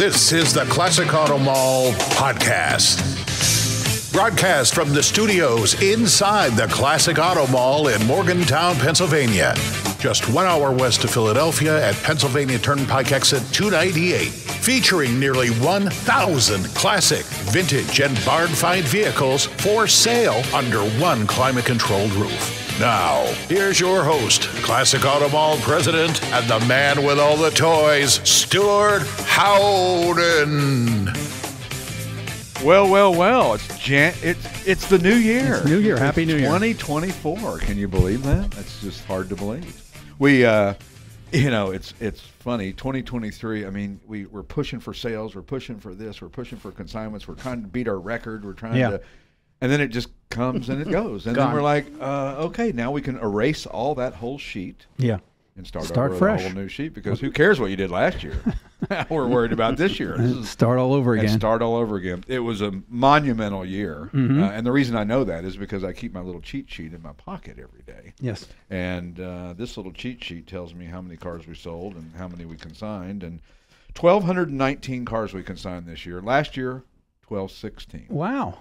This is the Classic Auto Mall podcast. Broadcast from the studios inside the Classic Auto Mall in Morgantown, Pennsylvania. Just one hour west of Philadelphia at Pennsylvania Turnpike exit 298. Featuring nearly 1,000 classic, vintage, and barn find vehicles for sale under one climate controlled roof. Now, here's your host, Classic Auto Mall president, and the man with all the toys, Stewart Howden. Well, well, well. It's Jan- it's it's the new year. It's New Year. Happy New Year. 2024. Can you believe that? That's just hard to believe. We, uh, you know, it's it's funny. 2023. I mean, we we're pushing for sales. We're pushing for this. We're pushing for consignments. We're trying to beat our record. We're trying Yeah. to, and then it just comes and it goes. And then we're like, uh, okay, now we can erase all that whole sheet Yeah. And start, Start over fresh. a whole new sheet because who cares what you did last year? we're worried about this year. Start all over again. start all over again. It was a monumental year, Mm-hmm. uh, and the reason I know that is because I keep my little cheat sheet in my pocket every day. yes. And uh, this little cheat sheet tells me how many cars we sold and how many we consigned, and 1,219 cars we consigned this year. Last year, 1,216. Wow.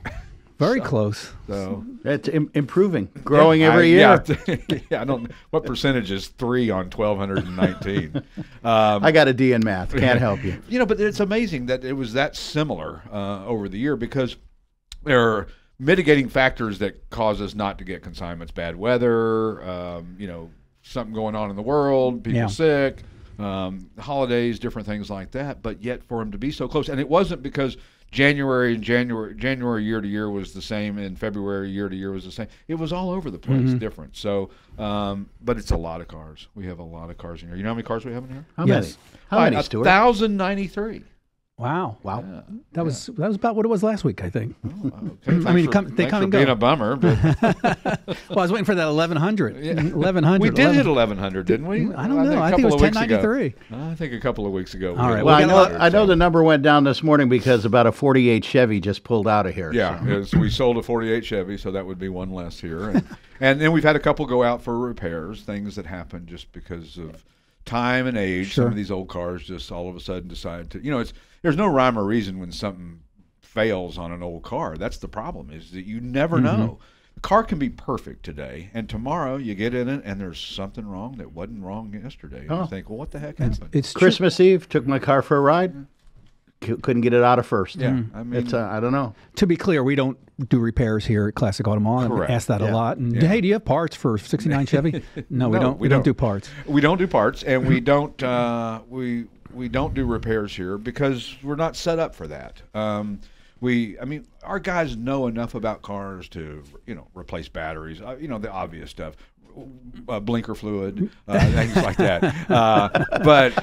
Very close. So It's Im- improving, growing I- every year. Yeah, yeah, I don't. What percentage is three on 1,219? um, I got a D in math. Can't help you. You know, but it's amazing that it was that similar uh, over the year because there are mitigating factors that cause us not to get consignments: bad weather, um, you know, something going on in the world, people Yeah. sick, um, holidays, different things like that. But yet, for them to be so close, and it wasn't because January and January January year to year was the same, and February year to year was the same. It was all over the place, Mm-hmm. different. So, um, but it's a lot of cars. We have a lot of cars in here. You know how many cars we have in here? How Yes. many? How many, A Stewart? thousand ninety-three. Wow. Wow. That was that was about what it was last week, I think. Oh, okay, I mean, for- come- they come and go. being a bummer, but Well, I was waiting for that 1100. 1100. we did 11 hit 1100, didn't we? I don't know. I think it was couple of weeks ago. 1093. I think a couple of weeks ago. we All Well, I know, lot- I know so- the number went down this morning because about a 48 Chevy just pulled out of here. Yeah, it's- we sold a 48 Chevy, so that would be one less here. And, and then we've had a couple go out for repairs, things that happen just because of time and age. Some of these old cars just all of a sudden decide to, you know, it's there's no rhyme or reason when something fails on an old car. That's the problem is that you never Mm-hmm. know. The car can be perfect today, and tomorrow you get in it and there's something wrong that wasn't wrong yesterday. And Oh. you think, well, what the heck happened? It's true. Christmas Eve, took my car for a ride. C- couldn't get it out of first. yeah, I mean, It's, uh, I don't know. To be clear, we don't do repairs here at Classic Auto Mall. I Correct. ask that Yeah. a lot. And Yeah. hey, do you have parts for 69 Chevy? No, we No, don't. we We, don't. don't. do parts. we don't do parts and we don't uh, we we don't do repairs here because we're not set up for that um, we i mean our guys know enough about cars to you know replace batteries uh, you know the obvious stuff uh, blinker fluid uh, things like that uh, but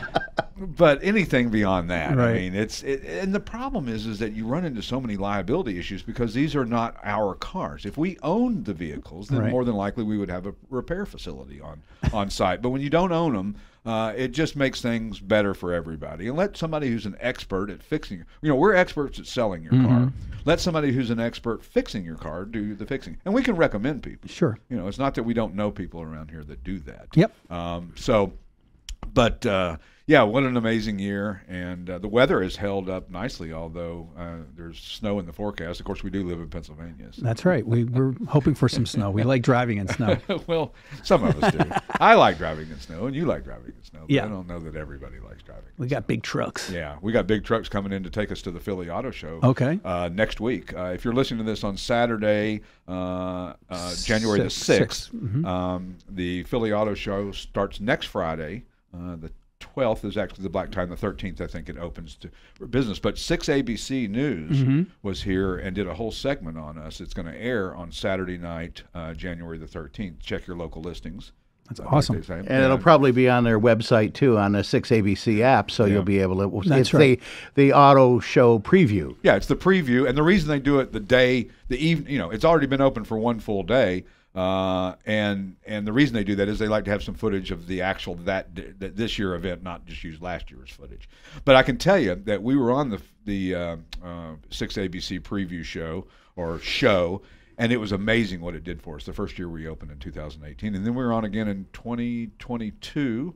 but anything beyond that i mean it's it, and the problem is is that you run into so many liability issues because these are not our cars if we owned the vehicles then Right. more than likely we would have a repair facility on on site. But when you don't own them, uh, it just makes things better for everybody. And let somebody who's an expert at fixing, you know, we're experts at selling your car. Mm-hmm. Let somebody who's an expert fixing your car do the fixing, and we can recommend people. Sure. You know, it's not that we don't know people around here that do that. Yep. Um, so, but uh, yeah, what an amazing year, and uh, the weather has held up nicely. Although uh, there's snow in the forecast. Of course, we do live in Pennsylvania. So. That's right. We, we're hoping for some snow. We like driving in snow. well, some of us do. I like driving in snow, and you like driving in snow. But Yeah. I don't know that everybody likes driving. We got big trucks. Yeah, we got big trucks coming in to take us to the Philly Auto Show. Okay. Uh, next week, uh, if you're listening to this on Saturday, uh, uh, January the Six- sixth, sixth. Mm-hmm. um, the Philly Auto Show starts next Friday. Uh, the 12th is actually the black time. The 13th, I think, it opens to for business. But 6 ABC News Mm-hmm. was here and did a whole segment on us. It's going to air on Saturday night, uh, January the 13th. Check your local listings. That's like awesome. they say. And it'll probably be on their website too, on the 6ABC app, so you'll be able to. That's it's right. the the auto show preview. Yeah, it's the preview, and the reason they do it the day, the evening, you know, it's already been open for one full day, uh, and and the reason they do that is they like to have some footage of the actual that, that this year event, not just use last year's footage. But I can tell you that we were on the the uh, uh, six ABC preview show or show, and it was amazing what it did for us. The first year we opened in 2018, and then we were on again in 2022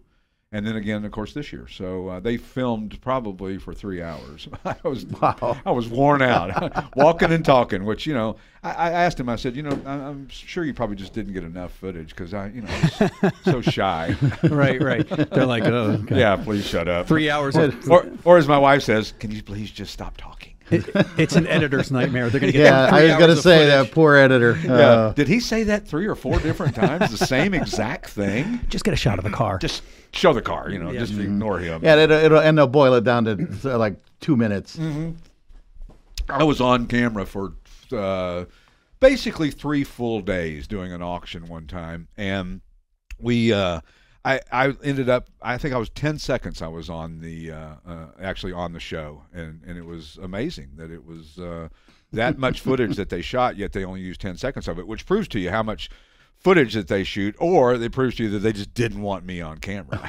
and then again, of course, this year. So uh, they filmed probably for three hours. I was I was worn out, walking and talking. Which you know, I, I asked him. I said, you know, I, I'm sure you probably just didn't get enough footage because I, you know, was so shy. right, right. They're like, oh, okay. yeah, please shut up. Three hours. Of, Or, or as my wife says, can you please just stop talking? It, it's an editor's nightmare. They're going to get Yeah, three I was going to say footage. that poor editor. Yeah. Uh, Did he say that three or four different times? The same exact thing? Just get a shot of the car. Just show the car, you know, just ignore him. yeah, it'll, it'll, and they'll boil it down to uh, like two minutes. I was on camera for uh, basically three full days doing an auction one time, and we. Uh, I, I ended up. I think I was ten seconds. I was on the uh, uh, actually on the show, and, and it was amazing that it was uh, that much footage that they shot, yet they only used ten seconds of it, which proves to you how much footage that they shoot, or it proves to you that they just didn't want me on camera.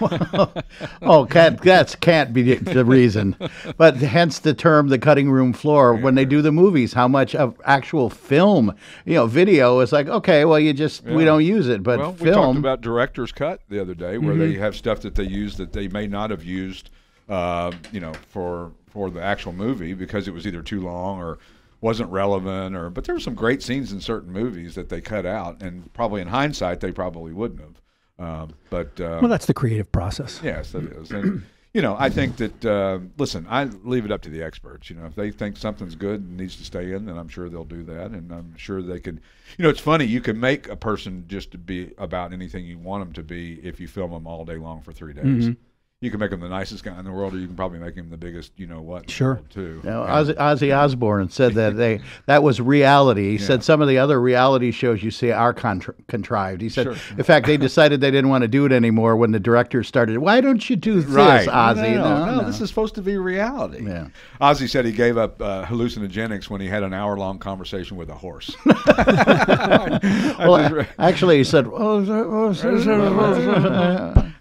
Oh, can't, that's can't be the, the reason. But hence the term the cutting room floor. When they do the movies, how much of actual film, you know, video is like, okay, well, you just, we don't use it. But well, we talked film, about director's cut the other day, where they have stuff that they use that they may not have used, uh, you know, for for the actual movie because it was either too long or wasn't relevant, or but there were some great scenes in certain movies that they cut out, and probably in hindsight they probably wouldn't have. Um, but uh, well, that's the creative process. Yes, it is. And, you know, I think that, uh, listen, I leave it up to the experts. You know, if they think something's good and needs to stay in, then I'm sure they'll do that. And I'm sure they could, you know, it's funny. You can make a person just to be about anything you want them to be if you film them all day long for three days. Mm-hmm. You can make him the nicest guy in the world, or you can probably make him the biggest, you know what, Sure. too. Know, Ozzy, Ozzy Osbourne said that they that was reality. He said some of the other reality shows you see are contr- contrived. He said, Sure. in fact, they decided they didn't want to do it anymore when the director started. Why don't you do this, Right. Ozzy? No, no, this is supposed to be reality. Yeah. Ozzy said he gave up uh, hallucinogenics when he had an hour long conversation with a horse. well, actually, he said, oh,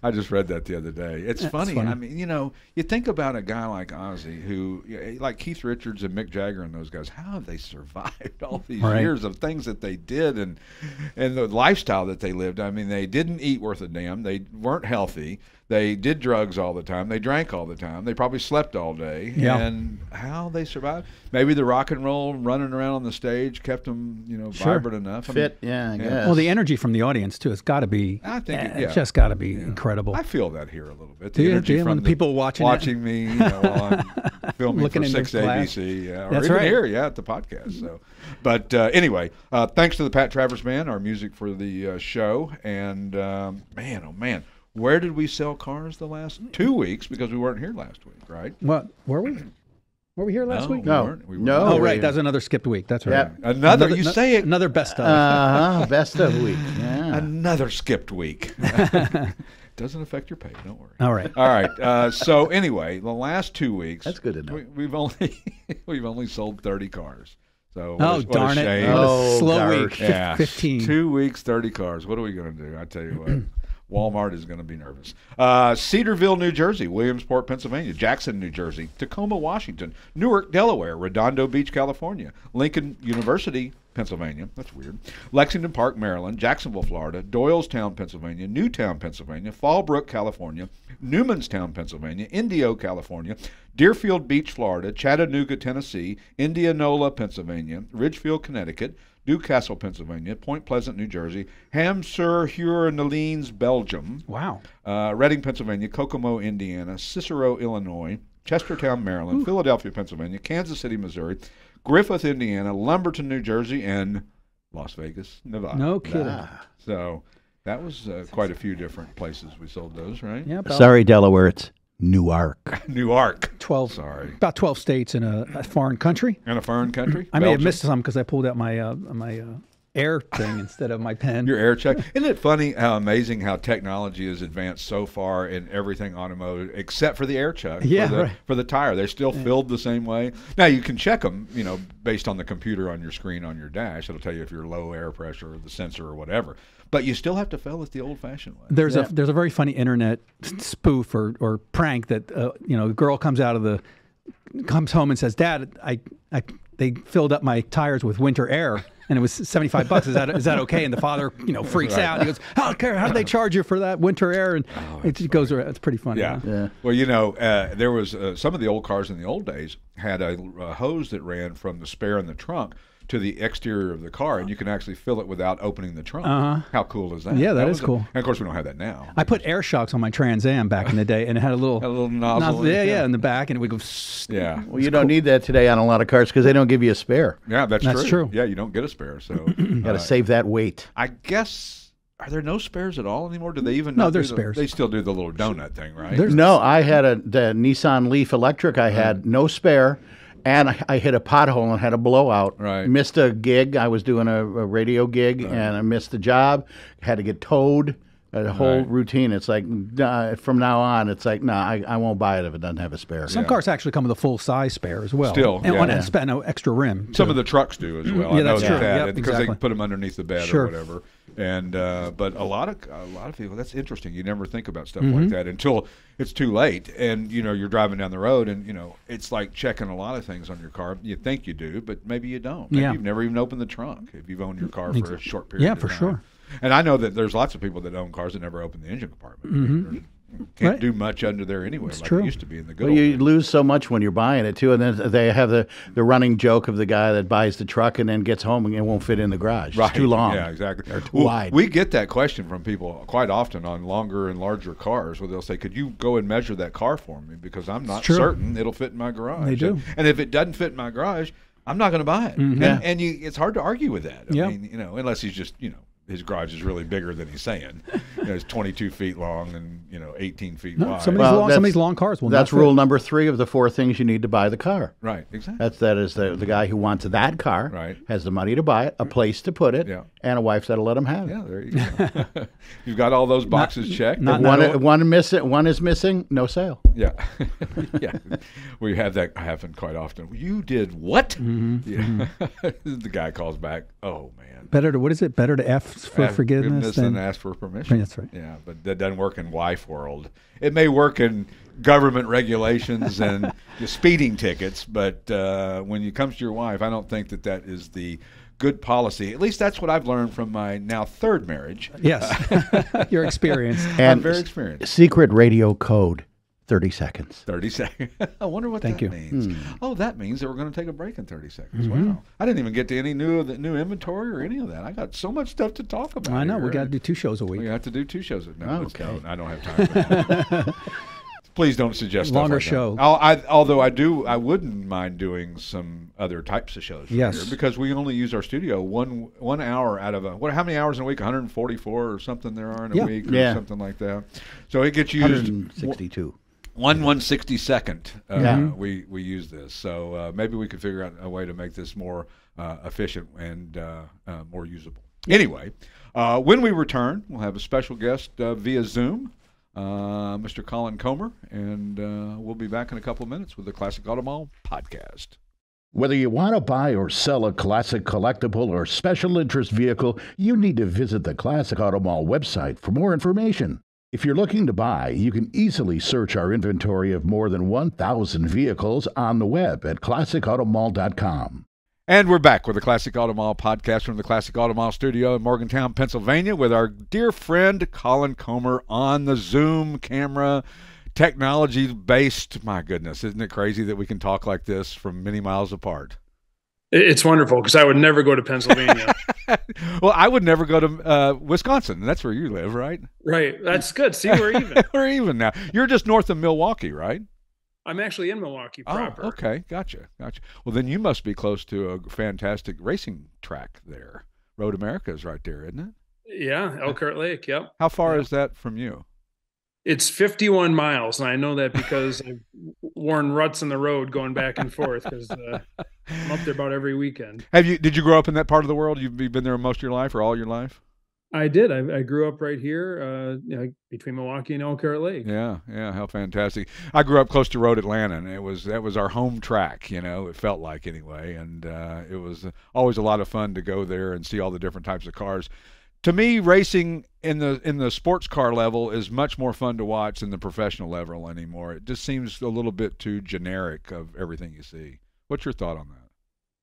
I just read that the other day. It's funny. I mean, you know, you think about a guy like Ozzy, who, eh, like Keith Richards and Mick Jagger and those guys. How have they survived all these Right. years of things that they did and and the lifestyle that they lived? I mean, they didn't eat worth a damn. They weren't healthy. They did drugs all the time. They drank all the time. They probably slept all day. Yeah. And how they survived? Maybe the rock and roll running around on the stage kept them, you know, Sure. vibrant enough. I mean, fit. Yeah, I guess. Well, the energy from the audience too. It's got to be. I think it- eh, yeah. It's just got to be incredible. I feel that here a little bit. The you? energy Do you? from the people watching it? watching me, you know, while I'm filming Looking for into Six glass. ABC, yeah, or That's even right. here, yeah, at the podcast. So, but uh, anyway, uh, thanks to the Pat Travers Band, our music for the uh, show, and um, man, oh man, where did we sell cars the last two weeks? Because we weren't here last week, right? What were we? Were we here last no, week? we No. weren't. We were No. Oh, we- right. That's another skipped week. That's right. Yeah. Another, you no- say it. Another best of. uh-huh, best of week. Yeah. Another skipped week. Doesn't affect your pay. Don't worry. All right. All right. Uh, so anyway, the last two weeks. That's good enough. We, we've only we've only sold thirty cars. So what Oh a- what a darn it! What a Oh, slow gosh. week. Yeah, Fifteen. Two weeks, thirty cars. What are we going to do? I tell you what. Walmart is going to be nervous. Uh, Cedarville, New Jersey, Williamsport, Pennsylvania, Jackson, New Jersey, Tacoma, Washington, Newark, Delaware, Redondo Beach, California, Lincoln University, Pennsylvania. That's weird. Lexington Park, Maryland, Jacksonville, Florida, Doylestown, Pennsylvania, Newtown, Pennsylvania, Fallbrook, California, Newmanstown, Pennsylvania, Indio, California, Deerfield Beach, Florida, Chattanooga, Tennessee, Indianola, Pennsylvania, Ridgefield, Connecticut, Newcastle, Pennsylvania, Point Pleasant, New Jersey, Ham-sur-Heure-Nalinnes, Belgium, Wow. uh, Reading, Pennsylvania, Kokomo, Indiana, Cicero, Illinois, Chestertown, Maryland, Philadelphia, Pennsylvania, Kansas City, Missouri, Griffith, Indiana, Lumberton, New Jersey, and Las Vegas, Nevada. No kidding. So that was uh, quite a few different places we sold those, right? Yeah. Sorry, Delaware. It's Newark. Newark. Twelve. Sorry. About twelve states in a, a foreign country. In a foreign country? I may have missed some because I pulled out my uh, my uh, air thing instead of my pen. Your air check. Isn't it funny how amazing how technology has advanced so far in everything automotive, except for the air check Yeah, for, the, right. for the tire. They're still filled the same way. Now you can check them, you know, based on the computer on your screen on your dash. It'll tell you if you're low air pressure or the sensor or whatever. But you still have to fill it the old-fashioned way. There's a there's a very funny internet spoof or, or prank that uh, you know a girl comes out of the comes home and says, "Dad, I, I they filled up my tires with winter air." And it was seventy five bucks. Is that is that okay? And the father, you know, freaks out. He goes, "I don't care. How do they charge you for that winter air?" And it just goes around. It's pretty funny. Yeah. huh? Yeah. Well, you know, uh, there was uh, some of the old cars in the old days had a, a hose that ran from the spare in the trunk to the exterior of the car, and you can actually fill it without opening the trunk. Uh-huh. How cool is that? Yeah, that that is was a- cool. and of course, we don't have that now. I put air shocks on my Trans Am back in the day, and it had a little, A little nozzle. yeah, yeah. yeah, in the back, and it would go. Yeah. Well, you don't need that today on a lot of cars because they don't give you a spare. Yeah, that's, That's true. true. Yeah, you don't get a spare, so you Got to uh, save that weight. I guess are there no spares at all anymore? Do they even? No, not do there's the- spares. They still do the little donut thing, right? There's- No, I had a the Nissan Leaf Electric. I had no spare, and I, I hit a pothole and had a blowout. Right. Missed a gig. I was doing a, a radio gig, and I missed the job. Had to get towed. A whole Right. routine. It's like nah, from now on, it's like nah, I, I won't buy it if it doesn't have a spare. Some cars actually come with a full size spare as well. Still, and yeah. one Yeah. and spa- no extra rim. Some of the trucks do as well. Yeah, I know that's that true. that, Yep, because they exactly. put them underneath the bed Sure. or whatever. And uh, but a lot of a lot of people that's interesting. You never think about stuff Mm-hmm. like that until it's too late, and you know you're driving down the road, and you know it's like checking a lot of things on your car. You think you do, but maybe you don't. Maybe Yeah. you've never even opened the trunk if you've owned your car for a short period. Yeah, of for time. sure. And I know that there's lots of people that own cars that never open the engine compartment. Mm-hmm. There's- Can't Right. do much under there anyway, like true. it used to be in the good Well, you days. lose so much when you're buying it too, and then they have the, the running joke of the guy that buys the truck and then gets home and it won't fit in the garage. Right. It's too long. Yeah, exactly. Or too Well, wide. We get that question from people quite often on longer and larger cars where they'll say, Could you go and measure that car for me? Because I'm not certain it'll fit in my garage. They do. And, and if it doesn't fit in my garage, I'm not going to buy it. Mm-hmm. And, Yeah. and you, it's hard to argue with that. I Yeah. mean, you know, unless he's just, you know, his garage is really bigger than he's saying. You know, it's 22 feet long and, you know, 18 feet No, wide. some of these Well, long, some of that's- these long cars will That's not fit. rule number three of the four things you need to buy the car. right, exactly. That's that is the the guy who wants that car Right. has the money to buy it, a place to put it, Yeah. and a wife that'll let him have it. yeah, there you go. You've got all those boxes checked. not- If one, one missing, one is missing, no sale. Yeah, yeah. We have that happen quite often. You did what? Mm-hmm. Yeah. the guy calls back. Oh man. Better to what is it? Better to F for Ask forgiveness than than ask for permission. That's right. Yeah, but that doesn't work in wife world. It may work in government regulations and speeding tickets, but uh, when it comes to your wife, I don't think that that is the good policy. At least that's what I've learned from my now third marriage. yes, your experience. I'm And very experienced. secret radio code, thirty seconds. 30 seconds. I wonder what Thank that you. means. Hmm. Oh, that means that we're going to take a break in 30 seconds. Mm-hmm. Wow. I didn't even get to any new the new inventory or any of that. I got so much stuff to talk about. I know we here. got to do two shows a week. We week. have to do two shows. No, oh, let's Okay. don't. I don't have time for that. Please don't suggest Longer like show. I'll, I, although I do, I wouldn't mind doing some other types of shows. Yes. here because we only use our studio one one hour out of a what? How many hours in a week? 144 or something there are in a Yeah. week or Yeah. something like that. So it gets used 162. One one sixty second. Uh, Yeah. We we use this, so uh, maybe we could figure out a way to make this more uh, efficient and uh, uh, more usable. Anyway, uh, when we return, we'll have a special guest uh, via Zoom, uh, Mr. Colin Comer, and uh, we'll be back in a couple of minutes with the Classic Auto Mall podcast. Whether you want to buy or sell a classic collectible or special interest vehicle, you need to visit the Classic Auto Mall website for more information. If you're looking to buy, you can easily search our inventory of more than 1,000 vehicles on the web at classicautomall.com. And we're back with the Classic Auto Mall podcast from the Classic Auto Mall studio in Morgantown, Pennsylvania, with our dear friend Colin Comer on the Zoom camera, technology based. My goodness, isn't it crazy that we can talk like this from many miles apart? It- It's wonderful because I would never go to Pennsylvania. well, I would never go to uh, Wisconsin. That's where you live, right? right. That's good. See, we're even. we're even now. You're just north of Milwaukee, right? I'm actually in Milwaukee proper. Oh, okay, gotcha, gotcha. Well, then you must be close to a fantastic racing track there. Road America is right there, isn't it? Yeah, Elkhart Lake. Yep. How far is that from you? It's 51 miles, and I know that because I've worn ruts in the road going back and forth because uh, I'm up there about every weekend. Have you? Did you grow up in that part of the world? You've you've been there most of your life, or all your life? I did. I, I grew up right here, uh, you know, between Milwaukee and Elkhart Lake. Yeah, yeah. How fantastic! I grew up close to Road Atlanta, and it was that was our home track. You know, it felt like anyway, and uh, it was always a lot of fun to go there and see all the different types of cars. To me, racing in the in the sports car level is much more fun to watch than the professional level anymore. It just seems a little bit too generic of everything you see. What's your thought on that?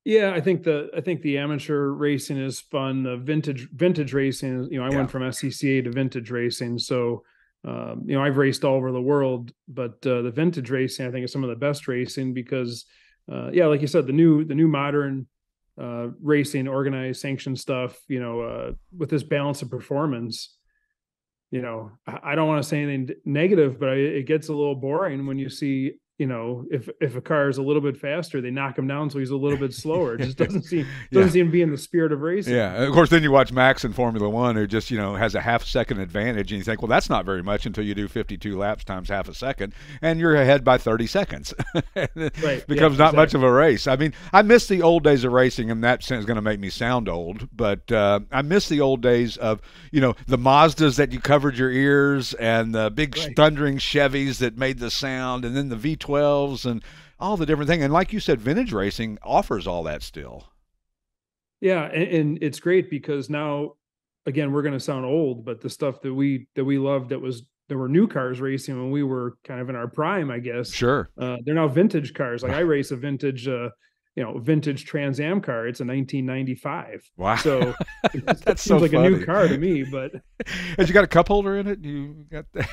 Yeah, I think the I think the amateur racing is fun. The vintage vintage racing, you know, I Yeah. went from SCCA to vintage racing, so um, you know I've raced all over the world, but uh, the vintage racing I think is some of the best racing because, uh, yeah, like you said, the new the new modern uh, racing, organized, sanctioned stuff, you know, uh, with this balance of performance. You know, I don't want to say anything negative, but I, it gets a little boring when you see you know, if if a car is a little bit faster, they knock him down so he's a little bit slower. It just doesn't seem doesn't Yeah. seem to be in the spirit of racing. Yeah, of course. Then you watch Max in Formula One, who just you know has a half second advantage, and you think, well, that's not very much until you do 52 laps times half a second, and you're ahead by 30 seconds. Right, yeah, becomes not much of a race. I mean, I miss the old days of racing, and that is going to make me sound old, but uh, I miss the old days of you know the Mazdas that you covered your ears, and the big Right. thundering Chevys that made the sound, and then the V12s and all the different things. And like you said, vintage racing offers all that still. Yeah, and, and it's great because now, again, we're going to sound old, but the stuff that we that we loved that was there were new cars racing when we were kind of in our prime, I guess. Sure. Uh, they're now vintage cars. Like I race a vintage, uh, you know, vintage Trans Am car. It's a 1995. Wow. So that seems so like a new car to me, but Has you got a cup holder in it? You got that?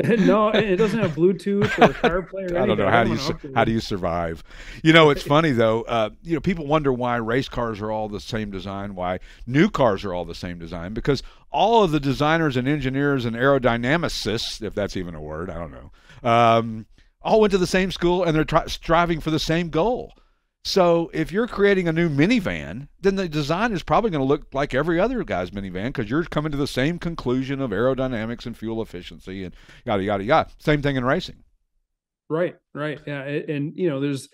no, it it doesn't have Bluetooth or CarPlay. Or I don't know how do you su- how do you survive? You know, it's funny though. Uh, you know, people wonder why race cars are all the same design, why new cars are all the same design, because all of the designers and engineers and aerodynamicists, if that's even a word, I don't know, um, all went to the same school and they're tri- striving for the same goal. So if you're creating a new minivan, then the design is probably going to look like every other guy's minivan because you're coming to the same conclusion of aerodynamics and fuel efficiency and yada yada yada. Same thing in racing. Right, right, yeah, and, you know, there's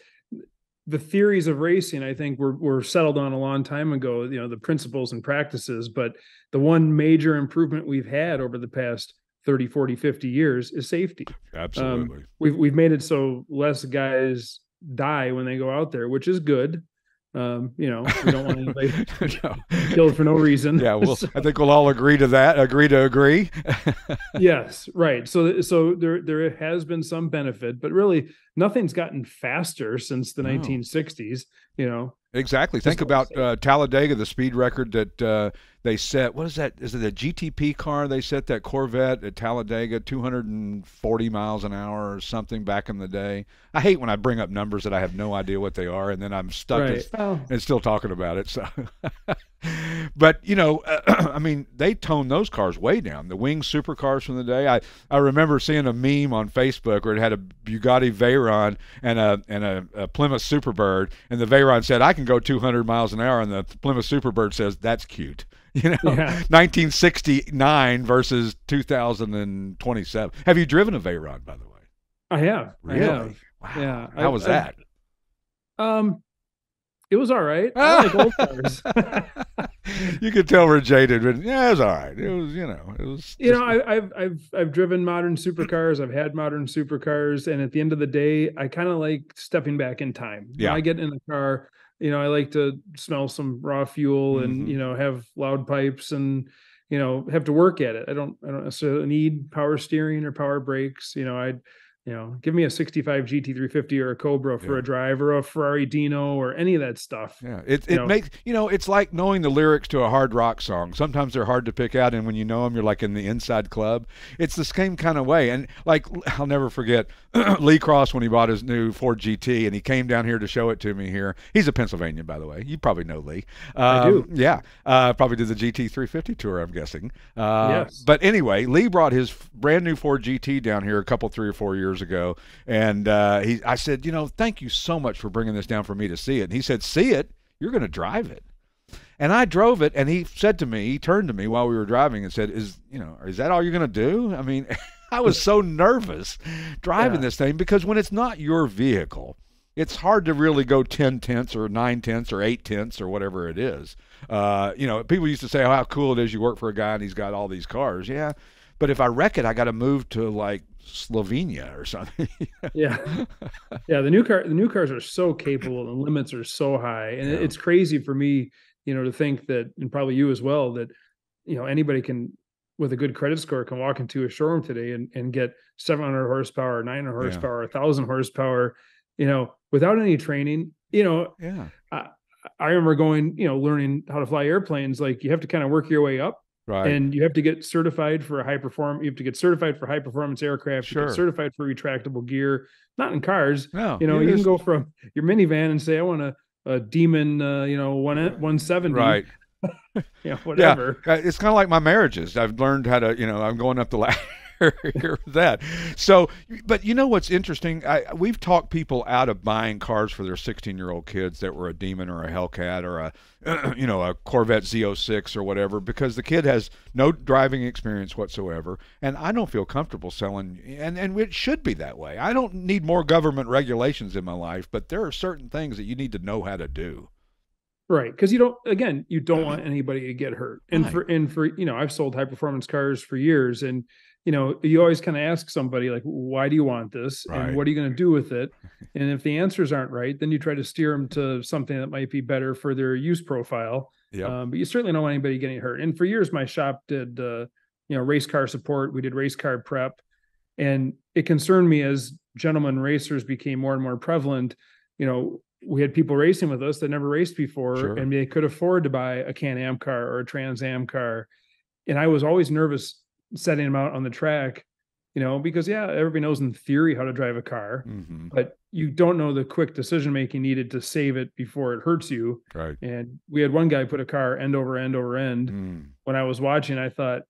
the theories of racing. I think were were settled on a long time ago. You know, the principles and practices, but the one major improvement we've had over the past 30, 40, 50 years is safety. Absolutely. Um, we've we've made it so less guys die when they go out there, which is good. Um, you know, we don't want anybody No. killed for no reason. Yeah, well, So- I think we'll all agree to that. Agree to agree. yes right so so there there has been some benefit but really nothing's gotten faster since the No. 1960s you know exactly. Think about uh, Talladega, the speed record that uh, they set. What is that? Is it a GTP car? They set that Corvette at Talladega, 240 miles an hour or something back in the day. I hate when I bring up numbers that I have no idea what they are, and then I'm stuck right as- well, and still talking about it. So, but you know, I mean, they toned those cars way down. The wing supercars from the day. I I remember seeing a meme on Facebook where it had a Bugatti Veyron and a and a, a Plymouth Superbird, and the Veyron said, "I can go 200 miles an hour," and the Plymouth Superbird says, "That's cute." You know, Yeah. 1969 versus 2027. Have you driven a Veyron, by the way? i have i have Wow. Yeah, How I- was I- that? um it was all right i like old cars you could tell we're jaded, but yeah, it was all right. It was, you know, it was. you know I, i've i've i've driven modern supercars i've had modern supercars and at the end of the day i kind of like stepping back in time When Yeah. i get in the car you know i like to smell some raw fuel and Mhm. you know have loud pipes and you know have to work at it i don't i don't necessarily need power steering or power brakes you know i you know give me a 65 gt350 or a cobra for Yeah. a drive or a ferrari dino or any of that stuff Yeah, it you it know. makes you know it's like knowing the lyrics to a hard rock song. Sometimes they're hard to pick out, and when you know them, you're like in the inside club. It's the same kind of way. And like I'll never forget Lee Cross when he bought his new Ford GT, and he came down here to show it to me here. He's a Pennsylvanian, by the way. You probably know Lee. I Um, do. Yeah, uh, probably did the GT 350 tour. I'm guessing. Uh, Yes. But anyway, Lee brought his brand new Ford GT down here a couple, three or four years ago, and uh, he, I said, you know, thank you so much for bringing this down for me to see it. And he said, see it, you're going to drive it. And I drove it, and he said to me, he turned to me while we were driving and said, "Is you know, is that all you're going to do?" I mean, I was so nervous driving Yeah. this thing because when it's not your vehicle, it's hard to really go ten tenths or nine tenths or eight tenths or whatever it is. Uh, you know, people used to say, "Oh, how cool it is! You work for a guy and he's got all these cars." Yeah, but if I wreck it, I got to move to like Slovenia or something. yeah yeah the new car the new cars are so capable and the limits are so high and Yeah. it's crazy for me you know to think that and probably you as well that you know anybody can with a good credit score can walk into a showroom today and, and get 700 horsepower 900 Yeah. horsepower 1000 horsepower you know without any training you know yeah, I, remember going, you know, learning how to fly airplanes. Like you have to kind of work your way up, Right. and you have to get certified for a high perform. You have to get certified for high performance aircraft. You Sure. get certified for retractable gear. Not in cars. no, You know, you can just- go from your minivan and say, I want a, a Demon, uh, you know, one one seventy, right. You know, whatever. Uh, It's kind of like my marriages. I've learned how to, you know, I'm going up the ladder with that. So, but you know what's interesting? I, we've talked people out of buying cars for their 16 year old kids that were a Demon or a Hellcat or a, you know, a Corvette Z06 or whatever because the kid has no driving experience whatsoever. And I don't feel comfortable selling, and, and it should be that way. I don't need more government regulations in my life, but there are certain things that you need to know how to do. Right. Because you don't again, you don't mm-hmm. want anybody to get hurt. And Right. for and for you know, I've sold high performance cars for years and you know, you always kind of ask somebody like, why do you want this? Right. And what are you going to do with it? And if the answers aren't right, then you try to steer them to something that might be better for their use profile. Yeah. Um, but you certainly don't want anybody getting hurt. And for years, my shop did, uh, you know, race car support. We did race car prep, and it concerned me as gentlemen racers became more and more prevalent. You know, we had people racing with us that never raced before, Sure. and they could afford to buy a Can Am car or a Trans Am car. And I was always nervous setting them out on the track, you know, because yeah, everybody knows in theory how to drive a car, hmm but you don't know the quick decision making needed to save it before it hurts you. Right. And we had one guy put a car end over end over end. Mm. When I was watching, I thought,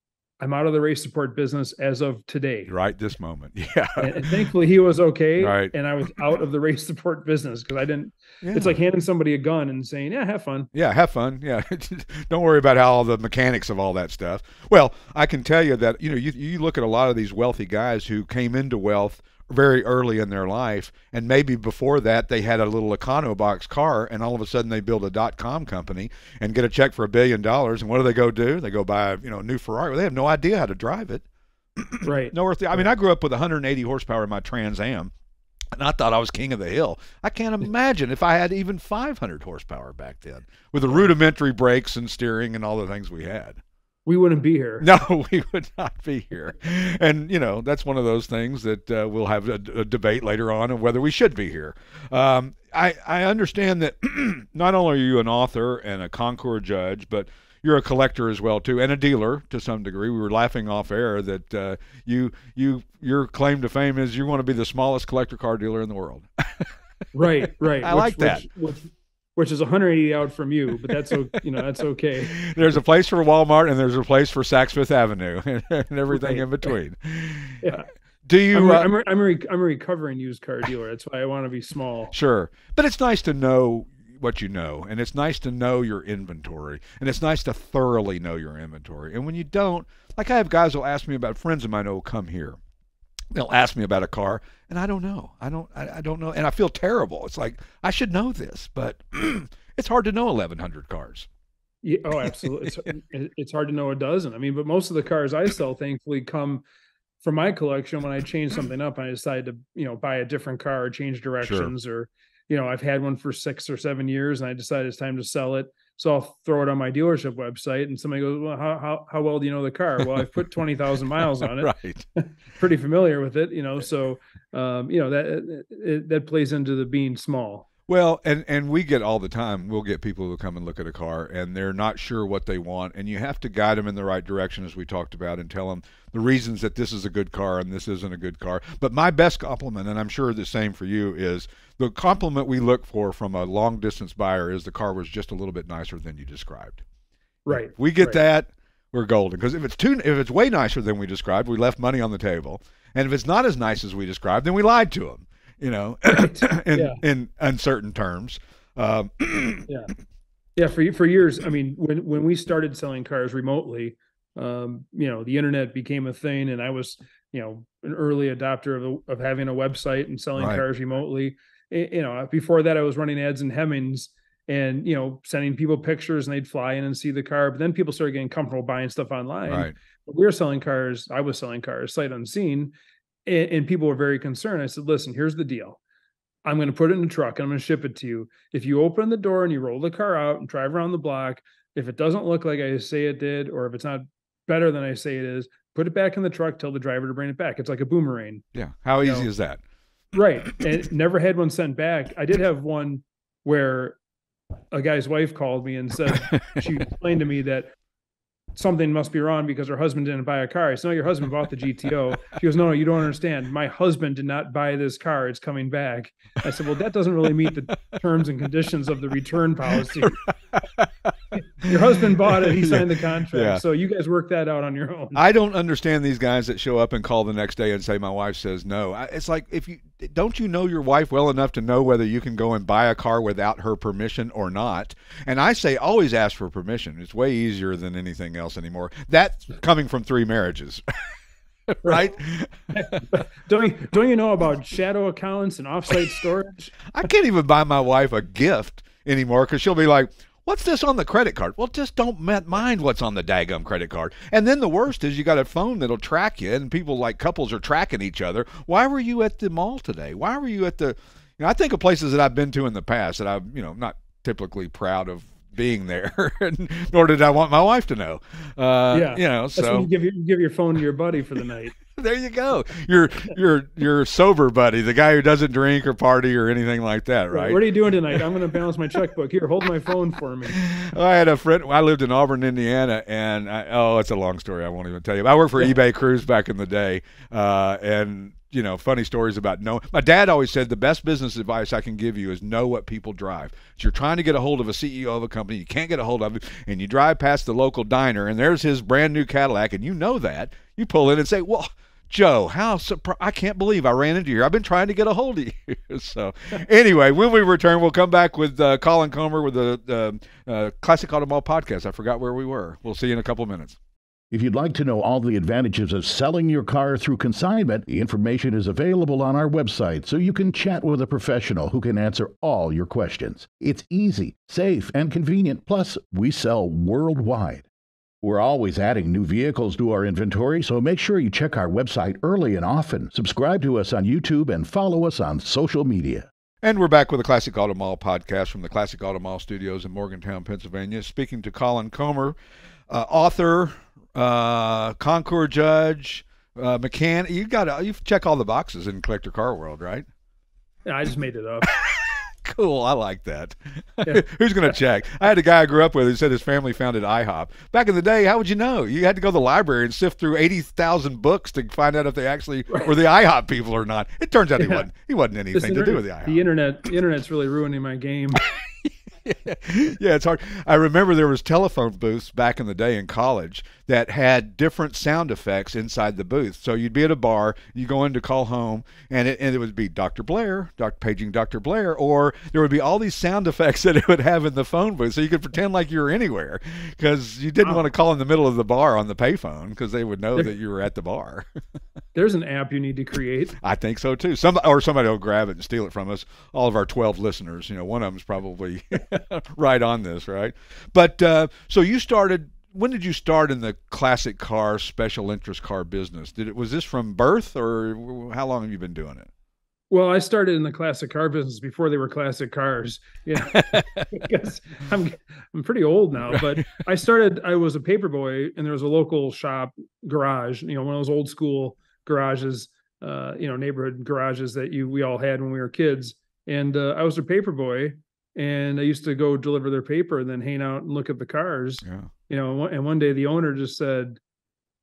I'm out of the race support business as of today. Right this moment. Yeah. And, and thankfully he was okay. Right. And I was out of the race support business because I didn't Yeah. it's like handing somebody a gun and saying, Yeah, have fun. Yeah, have fun. Yeah, don't worry about how all the mechanics of all that stuff. Well, I can tell you that you know you you look at a lot of these wealthy guys who came into wealth very early in their life, and maybe before that they had a little Econobox car, and all of a sudden they build a dot com company and get a check for a billion dollars, and what do they go do? They go buy you know a new Ferrari. Well, they have no idea how to drive it. Right. No earthly. I mean, I grew up with 180 horsepower in my Trans Am. And I thought I was king of the hill. I can't imagine if I had even 500 horsepower back then with the rudimentary brakes and steering and all the things we had. We wouldn't be here. No, we would not be here. And, you know, that's one of those things that uh, we'll have a, a debate later on of whether we should be here. Um, I, I understand that not only are you an author and a Concours judge, but you're a collector as well too, and a dealer to some degree. We were laughing off air that uh, you you your claim to fame is you want to be the smallest collector car dealer in the world. Right, right. I like that. Which, which, which is 180 out from you, but that's you know that's okay. there's a place for Walmart and there's a place for Saks Fifth Avenue and everything Right. in between. Yeah. Do you? I'm, uh, a, I'm, a, I'm, a, rec- I'm a recovering used car dealer. That's why I want to be small. Sure. But it's nice to know what you know, and it's nice to know your inventory, and it's nice to thoroughly know your inventory. And when you don't, like I have guys who'll ask me about friends of mine who'll come here. They'll ask me about a car, and I don't know. I don't. I, I don't know, and I feel terrible. It's like I should know this, but it's hard to know 1,100 cars. Yeah, oh, absolutely. It's, it's hard to know a dozen. I mean, but most of the cars I sell, thankfully, come from my collection when I change something up and I decide to, you know, buy a different car or change directions or, you know, I've had one for six or seven years and I decide it's time to sell it. So I'll throw it on my dealership website and somebody goes, well, how, how, how well do you know the car? Well, I've put 20,000 miles on it. Right. Pretty familiar with it, you know, so, um, you know, that, it, that plays into the being small. Well, and and we get all the time. We'll get people who come and look at a car, and they're not sure what they want, and you have to guide them in the right direction, as we talked about, and tell them the reasons that this is a good car and this isn't a good car. But my best compliment, and I'm sure the same for you, is the compliment we look for from a long distance buyer is the car was just a little bit nicer than you described. Right. If we get right. that, we're golden. Because if it's too, if it's way nicer than we described, we left money on the table, and if it's not as nice as we described, then we lied to them. You know, in Yeah. in uncertain terms. Um, yeah yeah for for years i mean when when we started selling cars remotely um you know the internet became a thing and i was you know an early adopter of, of having a website and selling Right. cars remotely Eh, you know before that i was running ads in hemmings and you know sending people pictures and they'd fly in and see the car but then people started getting comfortable buying stuff online right. but we were selling cars i was selling cars sight unseen and, and people were very concerned. I said listen here's the deal. I'm going to put it in a truck and i'm going to ship it to you. If you open the door and you roll the car out and drive around the block if it doesn't look like i say it did or if it's not better than i say it is put it back in the truck tell the driver to bring it back. It's like a boomerang. Yeah. How You easy know, is that? right. And never had one sent back. I did have one where a guy's wife called me and said she explained to me that something must be wrong because her husband didn't buy a car. I said, no, your husband bought the GTO. She goes, no, no, you don't understand. My husband did not buy this car. It's coming back. I said, well, that doesn't really meet the terms and conditions of the return policy. your husband bought it. He signed the contract. Yeah. So you guys work that out on your own. I don't understand these guys that show up and call the next day and say my wife says no. It's like if you don't you know your wife well enough to know whether you can go and buy a car without her permission or not. And I say always ask for permission. It's way easier than anything else anymore. That's coming from three marriages. right? don't you don't you know about shadow accounts and offsite storage? I can't even buy my wife a gift anymore because she'll be like, What's this on the credit card? Well, just don't mind what's on the daggum credit card. And then the worst is you got a phone that'll track you, and people like couples are tracking each other. Why were you at the mall today? Why were you at the? You know, I think of places that I've been to in the past that I'm, you know, not typically proud of being there, nor did I want my wife to know. Uh, Yeah. you know, That's so when you give your you give your phone to your buddy for the night. there you go. Your your your sober buddy, the guy who doesn't drink or party or anything like that, right? What are you doing tonight? I'm going to balance my checkbook. Here, hold my phone for me. I had a friend. I lived in Auburn, Indiana, and I, oh, it's a long story. I won't even tell you. I worked for eBay Kruse back in the day, uh, and you know, funny stories about know. My dad always said the best business advice I can give you is know what people drive. So you're trying to get a hold of a CEO of a company, you can't get a hold of him, and you drive past the local diner, and there's his brand new Cadillac, and you know that. You pull in and say, "Well." Joe, how surpri- I can't believe I ran into you. I've been trying to get a hold of you. so, anyway, when we return, we'll come back with uh, Colin Comer with the uh, uh, Classic Automall podcast. I forgot where we were. We'll see you in a couple minutes. If you'd like to know all the advantages of selling your car through consignment, the information is available on our website so you can chat with a professional who can answer all your questions. It's easy, safe, and convenient. Plus, we sell worldwide. We're always adding new vehicles to our inventory, so make sure you check our website early and often. Subscribe to us on YouTube and follow us on social media. And we're back with the Classic Auto Mall podcast from the Classic Auto Mall studios in Morgantown, Pennsylvania. Speaking to Colin Comer, uh, author, uh, Concours judge, uh, mechanic. You got you check all the boxes in collector car world, right? Yeah, I just made it up. Cool, I like that. Who's going to check? I had a guy I grew up with who said his family founded IHOP. Back in the day, how would you know? You had to go to the library and sift through eighty thousand books to find out if they actually were the IHOP people or not. It turns out he wasn't. He wasn't anything to do with the IHOP. The internet, the internet's really ruining my game. yeah, it's hard. I remember there was telephone booths back in the day in college that had different sound effects inside the booth. So you'd be at a bar, you go in to call home, and it, and it would be Dr. Blair, Dr. paging Dr. Blair, or there would be all these sound effects that it would have in the phone booth, so you could pretend like you were anywhere because you didn't want to call in the middle of the bar on the payphone because they would know that you were at the bar. There's an app you need to create. I think so too. Some or somebody will grab it and steal it from us. All of our twelve listeners, you know, one of them's probably right on this, right? But uh, so you started. When did you start in the classic car, special interest car business? Did it was this from birth, or how long have you been doing it? Well, I started in the classic car business before they were classic cars. Yeah, because I'm I'm pretty old now. But I started. I was a paper boy, and there was a local shop garage. You know, one of those old school garages. Uh, you know, neighborhood garages that you we all had when we were kids. And uh, I was a paper boy, and I used to go deliver their paper and then hang out and look at the cars. Yeah. You know, and one, and one day the owner just said,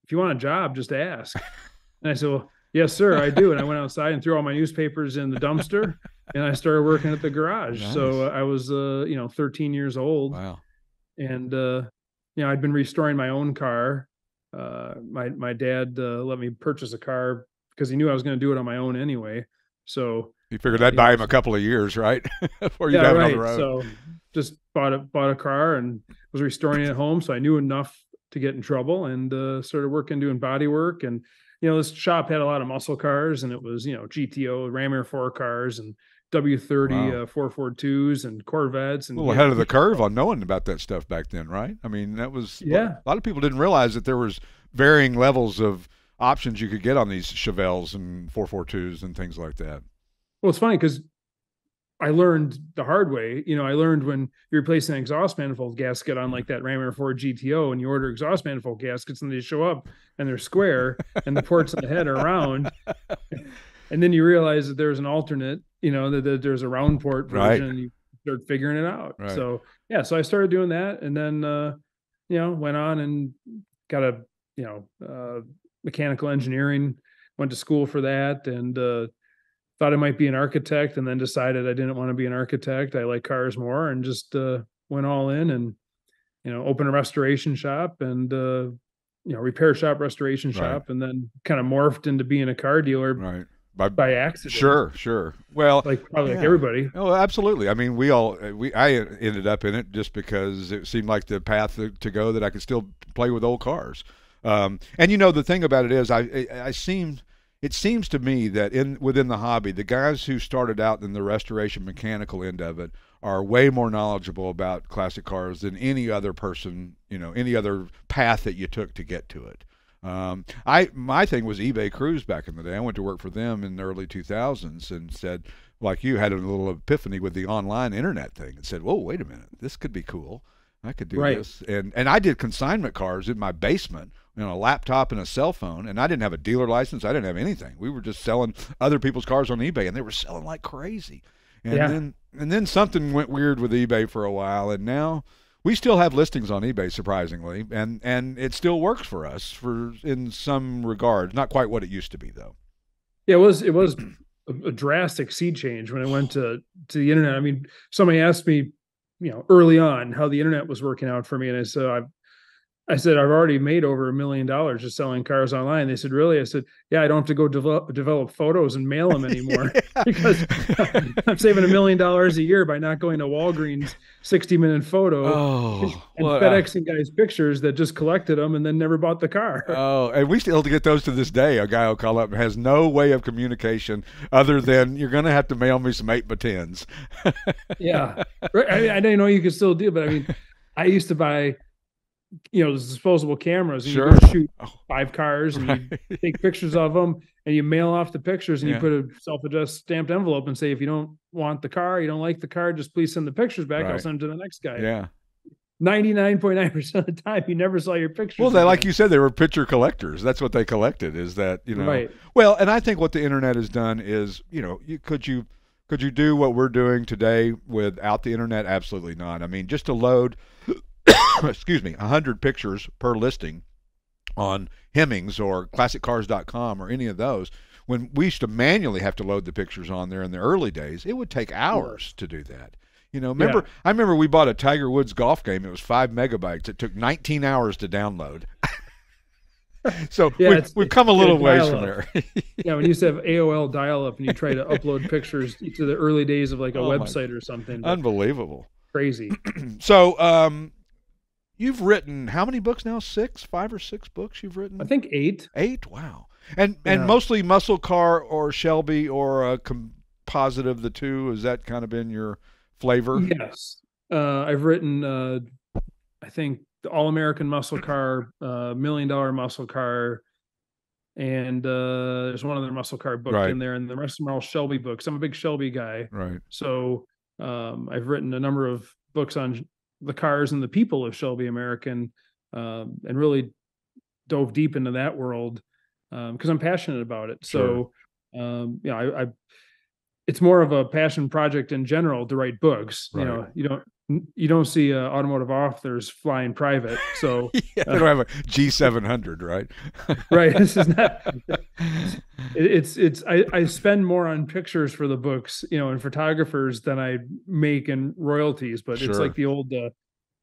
"If you want a job, just ask." And I said, "Well." Yes, sir, I do. And I went outside and threw all my newspapers in the dumpster and I started working at the garage. So uh, I was, uh, you know, 13 years old Wow. and, uh, you know, I'd been restoring my own car. Uh, my, my dad, uh, let me purchase a car because he knew I was going to do it on my own anyway. So You figured that'd buy him a couple of years, right? Before you yeah, have it on right. the road. So just bought a, bought a car and was restoring it at home. So I knew enough to get in trouble and, uh, started working, doing body work and, you know, this shop had a lot of muscle cars and it was, you know, GTO, Ram Air 4 cars and W30 Wow. uh, 442s and Corvettes a and little yeah, ahead of the curve on knowing about that stuff back then, right? I mean, that was Yeah. A lot of people didn't realize that there was varying levels of options you could get on these Chevelles and 442s and things like that. Well, it's funny because I learned the hard way. You know, I learned when you replace an exhaust manifold gasket on like that Ram Air 4 GTO and you order exhaust manifold gaskets and they show up and they're square and the ports on the head are round. And then you realize that there's an alternate, you know, that, that there's a round port Right. and You start figuring it out. Right. So yeah, so I started doing that, and then uh, you know went on and got a you know uh, mechanical engineering. Went to school for that, and uh, thought I might be an architect, and then decided I didn't want to be an architect. I like cars more, and just uh, went all in and you know opened a restoration shop and uh, you know repair shop, restoration Right. shop, and then kind of morphed into being a car dealer Right. By, by accident. sure, sure. Well, like probably like everybody. Oh, absolutely. I mean, we all uh, we I ended up in it just because it seemed like the path to, to go that I could still play with old cars. Um, and you know, the thing about it is, I I, I seem it seems to me that in within the hobby, the guys who started out in the restoration mechanical end of it are way more knowledgeable about classic cars than any other person. You know, any other path that you took to get to it. Um, I my thing was eBay Kruse back in the day. I went to work for them in the early 2000s and said, like you had a little epiphany with the online internet thing and said, "Whoa, wait a minute, this could be cool. I could do Right. this." And and I did consignment cars in my basement, you know, a laptop and a cell phone, and I didn't have a dealer license. I didn't have anything. We were just selling other people's cars on eBay, and they were selling like crazy. And Yeah. then and then something went weird with eBay for a while, and now we still have listings on eBay surprisingly, and and it still works for us for in some regards. Not quite what it used to be though. Yeah, it was it was a, a drastic sea change when I went to to the internet. I mean, somebody asked me, you know, early on how the internet was working out for me, and I said I've I said I've already made over a million dollars just selling cars online. They said, "Really?" I said, "Yeah, I don't have to go develop develop photos and mail them anymore because I'm saving a million dollars a year by not going to Walgreens 60 minute photo Oh, and well, uh, FedExing guys pictures that just collected them and then never bought the car." Oh, and we still get those to this day. A guy will call up and has no way of communication other than you're going to have to mail me some eight by tens. yeah right. I, mean, I didn't know you could still do but i mean i used to buy you know disposable cameras and you Sure. go shoot Oh. five cars and you take pictures of them and you mail off the pictures and Yeah. you put a self-addressed stamped envelope and say if you don't want the car you don't like the car just please send the pictures back i'll send them to the next guy Yeah. 99.9% of the time you never saw your pictures Well, they, like you said, they were picture collectors. That's what they collected. Is that you know? Right. Well, and I think what the internet has done is, you know, you, could you could you do what we're doing today without the internet? Absolutely not. I mean, just to load, excuse me, hundred pictures per listing on Hemmings or ClassicCars.com or any of those. When we used to manually have to load the pictures on there in the early days, it would take hours to do that. You know, remember? I remember we bought a Tiger Woods golf game. It was five megabytes. It took 19 hours to download. so Yeah, we've, we've come a little ways from there. yeah when you used to have aol dial-up and you try to upload pictures to the early days of like a Oh website or something Unbelievable. crazy So, um, you've written how many books now? Six, five or six books you've written? i think eight Eight. Wow. And and mostly muscle car or Shelby or a composite of the two. Has that kind of been your flavor? Yes. Uh, I've written, uh, I think, the All American Muscle Car, uh, Million Dollar Muscle Car, and uh, there's one other muscle car book Right. in there, and the rest of them are all Shelby books. I'm a big Shelby guy. Right. So um, I've written a number of books on the cars and the people of Shelby American um, and really dove deep into that world because I'm passionate about it. So, um, you know, I, I, it's more of a passion project in general to write books. You know, you don't you don't see uh, automotive authors flying private. So, yeah, they don't have a G seven hundred, right? right, this is not. it- it's it's I, I spend more on pictures for the books you know and photographers than i make in royalties but Sure. it's like the old uh,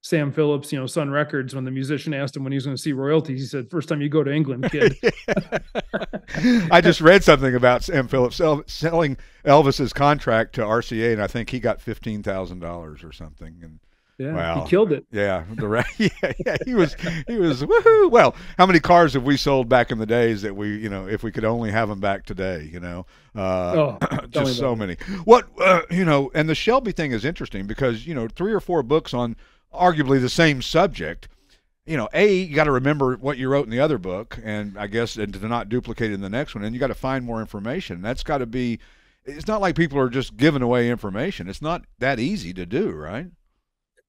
sam phillips you know sun records when the musician asked him when he was going to see royalties he said first time you go to england kid I just read something about Sam Phillips selling Elvis's contract to RCA, and I think he got fifteen thousand dollars or something. And yeah Wow. he killed it yeah, the ra- yeah, yeah, he was he was woohoo. Well, how many cars have we sold back in the days that we, you know, if we could only have them back today, you know, uh, Oh, just so many. What uh, you know, and the Shelby thing is interesting because you know three or four books on arguably the same subject. You know, a you got to remember what you wrote in the other book, and I guess and to not duplicate it in the next one, and you got to find more information. That's got to be. It's not like people are just giving away information. It's not that easy to do, right?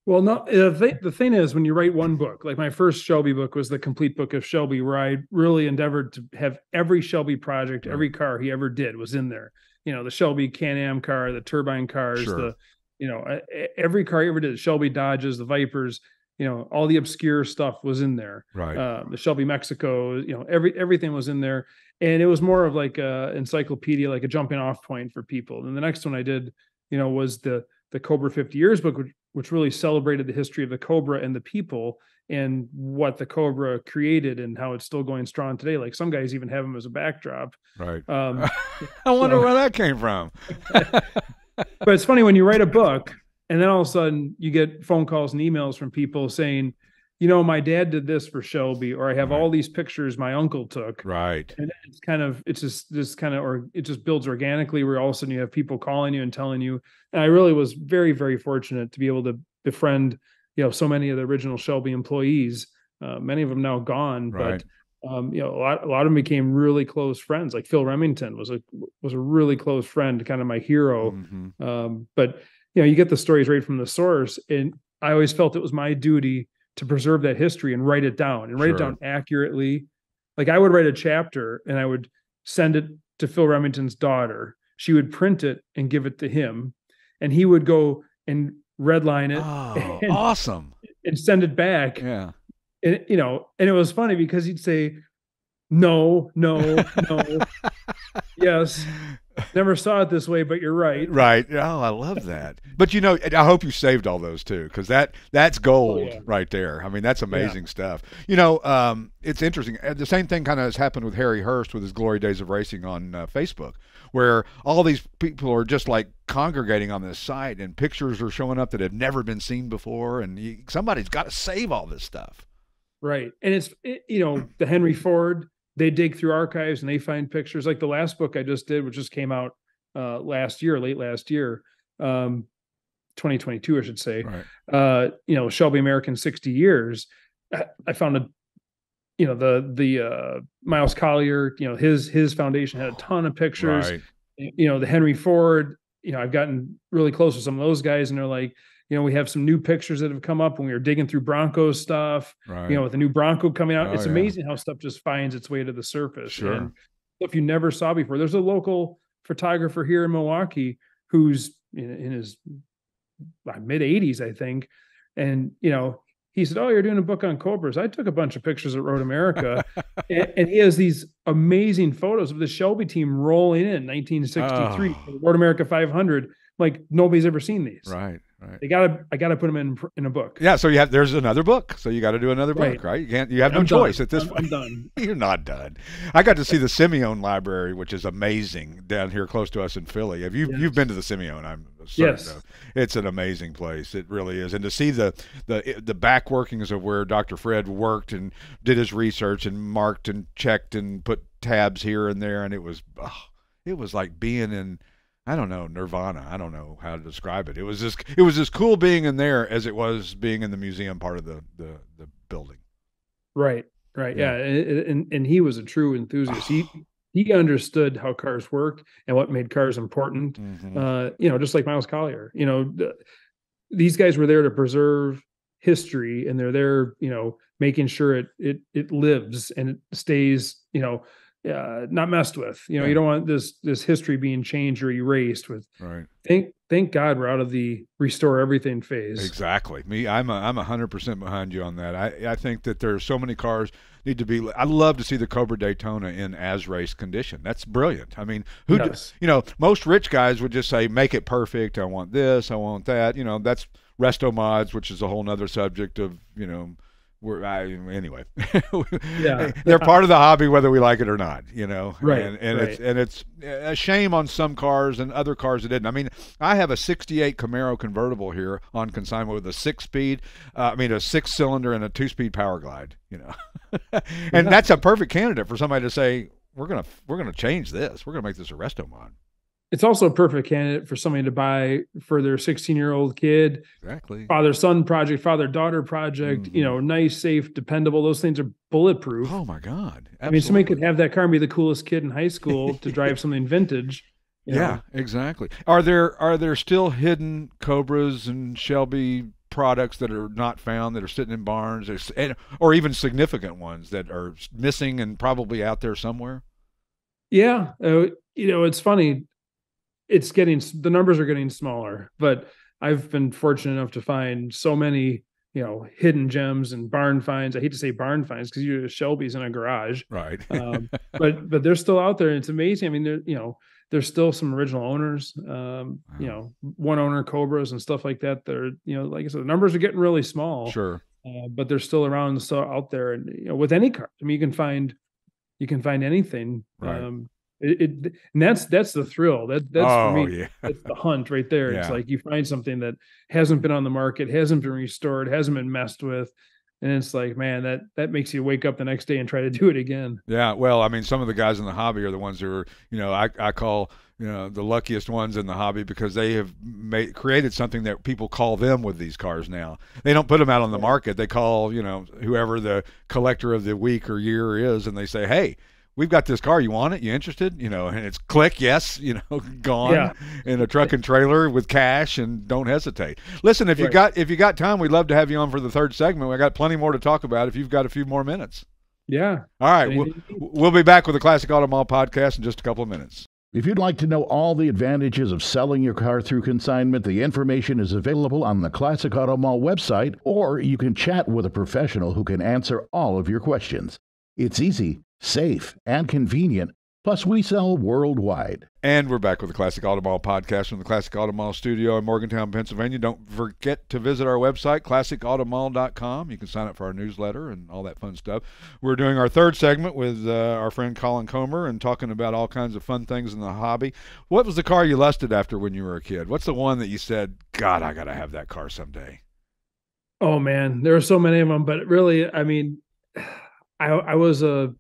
Well, no, the, th- the thing is, when you write one book, like my first Shelby book was the complete book of Shelby, where I really endeavored to have every Shelby project, every car he ever did was in there. You know, the Shelby Can Am car, the turbine cars, Sure. the You know, every car you ever did, Shelby Dodges, the Vipers, you know, all the obscure stuff was in there. Right. Uh, the Shelby Mexico, you know, every everything was in there, and it was more of like a encyclopedia, like a jumping off point for people. And the next one I did, you know, was the the Cobra 50 Years book, which, which really celebrated the history of the Cobra and the people and what the Cobra created and how it's still going strong today. Like some guys even have them as a backdrop. right. Um, I wonder so- where that came from. but it's funny when you write a book and then all of a sudden you get phone calls and emails from people saying, you know, my dad did this for Shelby, or I have Right. all these pictures my uncle took. Right. And it's kind of, it's just this kind of, or it just builds organically where all of a sudden you have people calling you and telling you. And I really was very, very fortunate to be able to befriend, you know, so many of the original Shelby employees, uh, many of them now gone, Right. but um, you know, a lot, a lot of them became really close friends. Like Phil Remington was a was a really close friend, kind of my hero. Mhm. Um, but you know, you get the stories right from the source, and I always felt it was my duty to preserve that history and write it down and write it down accurately. Like I would write a chapter and I would send it to Phil Remington's daughter. She would print it and give it to him, and he would go and redline it Oh, and, awesome. and send it back Yeah. And you know, and it was funny because he'd say, "No, no, no, yes, never saw it this way, but you're right." Right. Oh, I love that. But you know, I hope you saved all those too, because that that's gold Oh, yeah. right there. I mean, that's amazing stuff. You know, um, it's interesting. The same thing kind of has happened with Harry Hurst with his Glory Days of Racing on uh, Facebook, where all these people are just like congregating on this site, and pictures are showing up that have never been seen before, and you, somebody's got to save all this stuff. Right, and it's it, you know the Henry Ford. They dig through archives and they find pictures. Like the last book I just did, which just came out uh, last year, late last year, um, 2022, I should say. Right. uh, you know, Shelby American 60 years, I, I found a, you know, the, the, uh, Miles Collier, you know, his, his foundation had a ton of pictures, Right. you know, the Henry Ford, you know, I've gotten really close with some of those guys and they're like, you know, we have some new pictures that have come up when we were digging through Bronco stuff, Right. you know, with the new Bronco coming out. Oh, it's yeah. amazing how stuff just finds its way to the surface. Sure. And if you never saw before, there's a local photographer here in Milwaukee who's in, in his mid 80s, I think. And, you know, he said, Oh, you're doing a book on Cobras. I took a bunch of pictures at Road America. and, and he has these amazing photos of the Shelby team rolling in 1963 Oh. Road America 500. Like nobody's ever seen these. right. Right. They gotta, I gotta put them in in a book. Yeah. So you have there's another book. So you got to do another book, Right. right? You can't. You have no I'm done. choice at this I'm, point. I'm done. You're not done. I got to see the Simeone Library, which is amazing down here close to us in Philly. Have you Yes. you've been to the Simeone? I'm certain Yes. of. It's an amazing place. It really is. And to see the the the back workings of where Dr. Fred worked and did his research and marked and checked and put tabs here and there, and it was oh, it was like being in. I don't know Nirvana. I don't know how to describe it. It was just it was as cool being in there as it was being in the museum part of the the, the building. Right. Right. Yeah. Yeah. And, and and he was a true enthusiast. He he understood how cars worked and what made cars important. Mhm. Uh, you know, just like Miles Collier. You know, the, these guys were there to preserve history, and they're there, you know, making sure it it it lives and it stays, you know, uh, not messed with. You know, Yeah. you don't want this this history being changed or erased. With right. thank thank God we're out of the restore everything phase. Exactly. Me, I'm a, I'm a hundred percent behind you on that. I, I think that there are so many cars need to be. I love to see the Cobra Daytona in as race condition. That's brilliant. I mean, who, Yes. you know, most rich guys would just say, make it perfect. I want this. I want that. You know, that's resto mods, which is a whole nother subject of, you know, we're I, anyway. Yeah. they're part of the hobby, whether we like it or not. You know, Right, And, and it's and it's a shame on some cars and other cars that didn't. I mean, I have a '68 Camaro convertible here on consignment with a six-speed, uh, I mean, a six-cylinder and a two-speed Power Glide. You know, and that's a perfect candidate for somebody to say, "We're gonna we're gonna change this. We're gonna make this a resto mod." It's also a perfect candidate for somebody to buy for their 16 year old kid, Exactly. father son project, father daughter project. Mhm. You know, nice, safe, dependable. Those things are bulletproof. Oh my God! I mean, somebody could have that car and be the coolest kid in high school to drive something vintage. you know. Yeah, exactly. Are there are there still hidden Cobras and Shelby products that are not found that are sitting in barns, or, and- or even significant ones that are missing and probably out there somewhere? Yeah. Uh, you know, it's funny. It's getting, the numbers are getting smaller, but I've been fortunate enough to find so many you know hidden gems and barn finds. I hate to say barn finds because you're Shelby's in a garage, Right. um, but but they're still out there. And it's amazing. I mean, there you know there's still some original owners. Um, you know, one owner Cobras and stuff like that. They're you know like I said, the numbers are getting really small. sure. uh, but they're still around still out there. And you know, with any car, I mean, you can find you can find anything. Right. Um, it, it and that's that's the thrill. That that's oh for me. Oh, yeah. That's the hunt right there. It's like you find something that hasn't been on the market, hasn't been restored, hasn't been messed with, and it's like, man, that that makes you wake up the next day and try to do it again. Yeah, well, I mean, some of the guys in the hobby are the ones who are, you know, I, I call, you know, the luckiest ones in the hobby because they have made created something that people call them with these cars now. They don't put them out on the market. They call, you know, whoever the collector of the week or year is, and they say, hey. We've got this car. You want it? You interested? You know, and it's click, yes, you know, gone Yeah. in a truck and trailer with cash, and don't hesitate. Listen, if you Right. got if you got time, we'd love to have you on for the third segment. We got plenty more to talk about if you've got a few more minutes. Yeah. All right, we'll, we'll be back with the Classic Auto Mall podcast in just a couple of minutes. If you'd like to know all the advantages of selling your car through consignment, the information is available on the Classic Auto Mall website, or you can chat with a professional who can answer all of your questions. It's easy, safe, and convenient. Plus, we sell worldwide. And we're back with the Classic Auto Mall podcast from the Classic Auto Mall studio in Morgantown, Pennsylvania. Don't forget to visit our website, classicautomall.com. You can sign up for our newsletter and all that fun stuff. We're doing our third segment with uh, our friend Colin Comer and talking about all kinds of fun things in the hobby. What was the car you lusted after when you were a kid? What's the one that you said, God, I got to have that car someday? Oh man, there are so many of them, but really, I mean, I I was a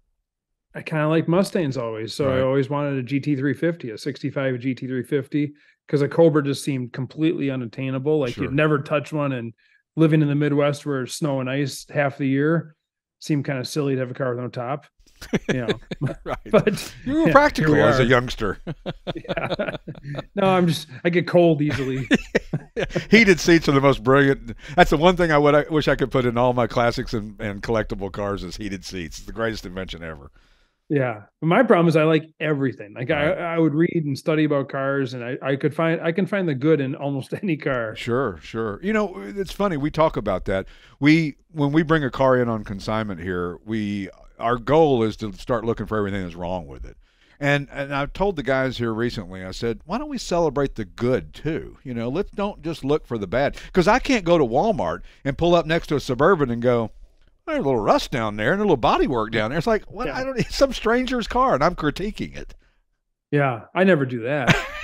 I kind of like Mustangs always, so Right. I always wanted a GT350, a 65 GT350, because a Cobra just seemed completely unattainable. Like Sure. you'd never touch one, and living in the Midwest where it's snow and ice half the year seemed kind of silly to have a car with no top, you know. right. but you were yeah, practical we as a youngster. Yeah. no, I'm just I get cold easily. Heated seats are the most brilliant. That's the one thing I would I wish I could put in all my classics and, and collectible cars is heated seats. It's the greatest invention ever. Yeah. My problem is I like everything. Like Right. I, I would read and study about cars and I, I could find I can find the good in almost any car. Sure, sure. You know, it's funny we talk about that. We when we bring a car in on consignment here, we our goal is to start looking for everything that's wrong with it. And and I've told the guys here recently, I said, why don't we celebrate the good too? You know, let's don't just look for the bad. Because I can't go to Walmart and pull up next to a suburban and go, there's a little rust down there and a little body work down there. It's like, what? Yeah. I don't. It's some stranger's car, and I'm critiquing it. Yeah. I never do that.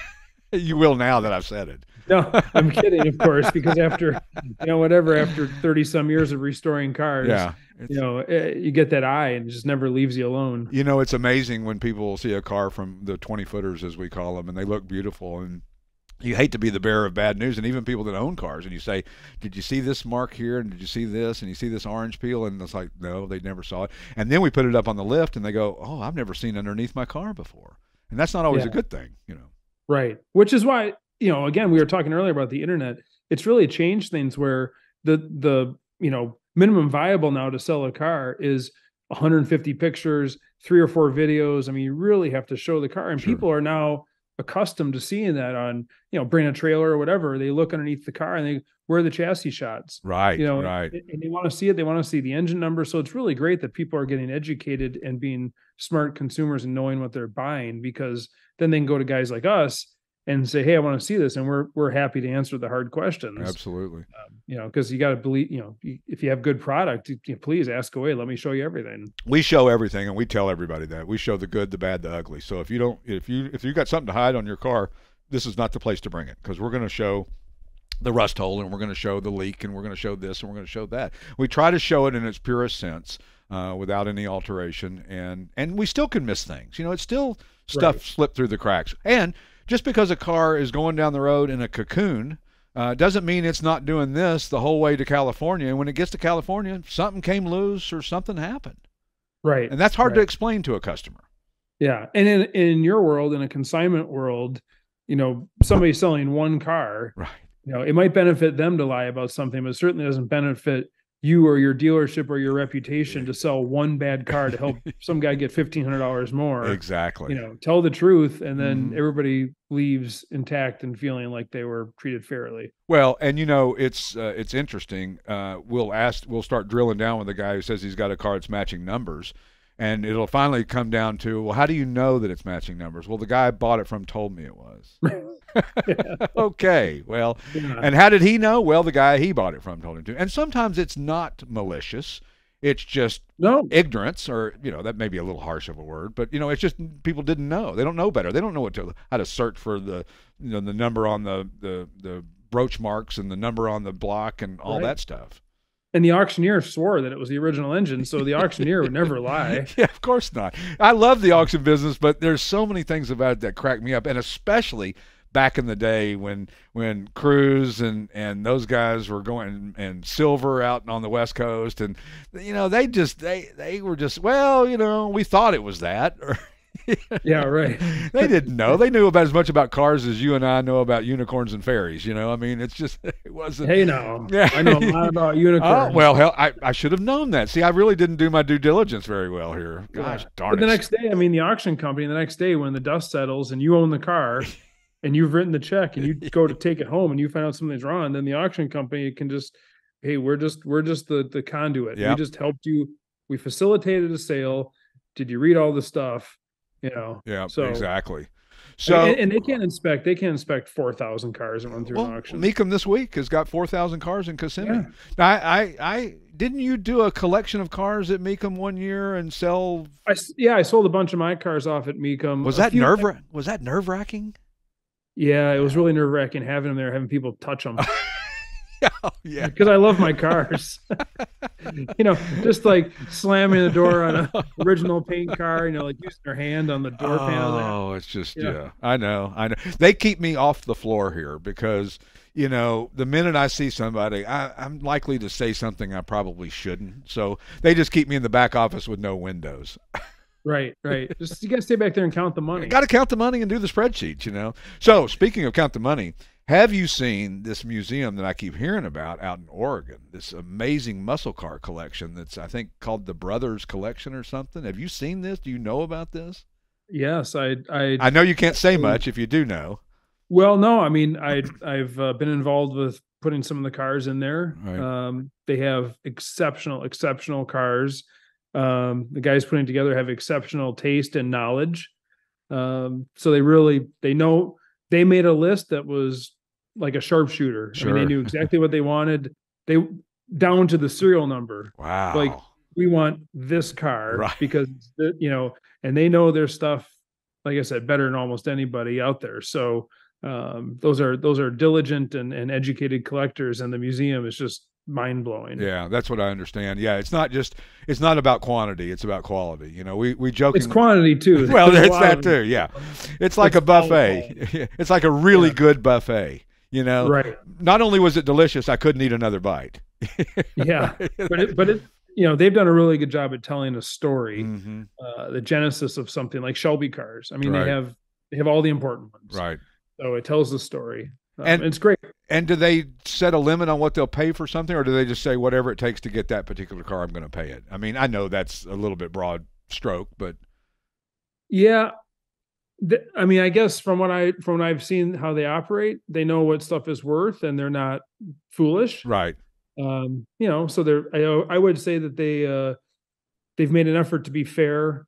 You will now that I've said it. No, I'm kidding, of course, because after you know, whatever, after 30 some years of restoring cars, Yeah. you know, eh, you get that eye and it just never leaves you alone. You know, it's amazing when people see a car from the 20 footers, as we call them, and they look beautiful. And you hate to be the bearer of bad news. And even people that own cars, and you say, Did you see this mark here? And did you see this? And you see this orange peel? And it's like, No, they never saw it. And then we put it up on the lift, and they go, Oh, I've never seen underneath my car before. And that's not always a good thing, you know. Right. Which is why, you know, again, we were talking earlier about the internet. It's really changed things where the the, you know, minimum viable now to sell a car is 150 pictures, three or four videos. I mean, you really have to show the car. And Sure. people are now accustomed to seeing that on, you know, bring a trailer or whatever. They look underneath the car and they where are the chassis shots. Right, You know, right. and and they want to see it. They want to see the engine number. So it's really great that people are getting educated and being smart consumers and knowing what they're buying because then they can go to guys like us and say, "Hey, I want to see this," and we're we're happy to answer the hard questions. Absolutely. Um, you know, because you got to believe. You know, if you have good product, you, you- please ask away. Let me show you everything. we show everything and we tell everybody that we show the good the bad the ugly so if you don't if you if you got something to hide on your car this is not the place to bring it because we're going to show the rust hole and we're going to show the leak and we're going to show this and we're going to show that we try to show it in its purest sense uh, without any alteration and and we still can miss things you know it's still stuff Right. slip through the cracks and just because a car is going down the road in a cocoon uh, doesn't mean it's not doing this the whole way to California. And when it gets to California, something came loose or something happened. Right. And that's hard to explain to a customer. Yeah, and in in your world, in a consignment world, you know, somebody selling one car, Right. you know, it might benefit them to lie about something, but it certainly doesn't benefit you or your dealership or your reputation to sell one bad car to help some guy get fifteen hundred dollars more. Exactly. You know, tell the truth, and then Mhm. everybody leaves intact and feeling like they were treated fairly. Well, and you know, it's uh, it's interesting. Uh, we'll ask, we'll start drilling down with the guy who says he's got a car that's matching numbers, and it'll finally come down to, well, how do you know that it's matching numbers? Well, the guy I bought it from told me it was. okay, well, Yeah. and how did he know? Well, the guy he bought it from told him to. And sometimes it's not malicious; it's just No, ignorance, or you know, that may be a little harsh of a word, but you know, it's just people didn't know. They don't know better. They don't know what to how to search for the you know the number on the the the broach marks and the number on the block and all Right. that stuff. and the auctioneer swore that it was the original engine, so the auctioneer would never lie. Yeah, of course not. I love the auction business, but there's so many things about it that crack me up, and especially back in the day when when Kruse and and those guys were going and Silver out on the West Coast, and you know they just they they were just well, you know, we thought it was that. Or, Yeah, right. they didn't know. They knew about as much about cars as you and I know about unicorns and fairies. You know, I mean, it's just it wasn't. Hey, now Yeah. I know a lot about Oh unicorns. well, hell, I, I should have known that. See, I really didn't do my due diligence very well here. Gosh Yeah. darn But the next day, I mean, the auction company, the next day when the dust settles and you own the car and you've written the check and you go to take it home and you find out something's wrong, then the auction company can just, hey, we're just we're just the the conduit. Yep. We just helped you. We facilitated a sale. Did you read all the stuff? You know. yeah, so- exactly. So and, and they can't inspect. They can't inspect four thousand cars and run through well, an auction. Mecum this week has got four thousand cars in Kissimmee. Yeah. I, I, I didn't you do a collection of cars at Mecum one year and sell? I yeah, I sold a bunch of my cars off at Mecum. Was that nerve? Was that nerve wracking? Yeah, it was really nerve wracking having them there, having people touch them. oh, yeah. because I love my cars. you know, just like slamming the door on an original paint car, you know, like using their hand on the door panel. Oh, it's just yeah. Yeah. I know, I know. They keep me off the floor here because you know the minute I see somebody, I, I'm likely to say something I probably shouldn't. So they just keep me in the back office with no windows. Right, right. Just you gotta stay back there and count the money. Got to count the money and do the spreadsheets, you know. So speaking of count the money, have you seen this museum that I keep hearing about out in Oregon? This amazing muscle car collection that's I think called the Brothers Collection or something. Have you seen this? Do you know about this? Yes, I, I, I know you can't say much if you do know. well, no, I mean, I, I've uh, been involved with putting some of the cars in there. Right. Um, they have exceptional, exceptional cars. Um, the guys putting together have exceptional taste and knowledge. Um, so they really, they know they made a list that was like a sharpshooter. I mean, they knew exactly what they wanted. They down to the serial number. Wow. Like, we want this car Right. because you know, and they know their stuff. Like I said, better than almost anybody out there. So um, those are those are diligent and, and educated collectors, and the museum is just mind blowing. Yeah, that's what I understand. Yeah, it's not just it's not about quantity; it's about quality. You know, we we joke. It's quantity too. Well, There's it's that too. Yeah, it's like a It's all buffet. It's like a really Yeah. good buffet. You know, Right. not only was it delicious, I couldn't eat another bite. Yeah. But it, but it, you know, they've done a really good job at telling a story, hmm uh, the genesis of something like Shelby cars. I mean, Right. they have they have all the important ones. Right. So it tells the story. Um, And- it's great. And do they set a limit on what they'll pay for something, or do they just say whatever it takes to get that particular car, I'm going to pay it? I mean, I know that's a little bit broad stroke, but Yeah. Th- I mean, I guess from what I from what I've seen how they operate, they know what stuff is worth and they're not foolish. right. Um, you know, so they're I, I would say that they uh they've made an effort to be fair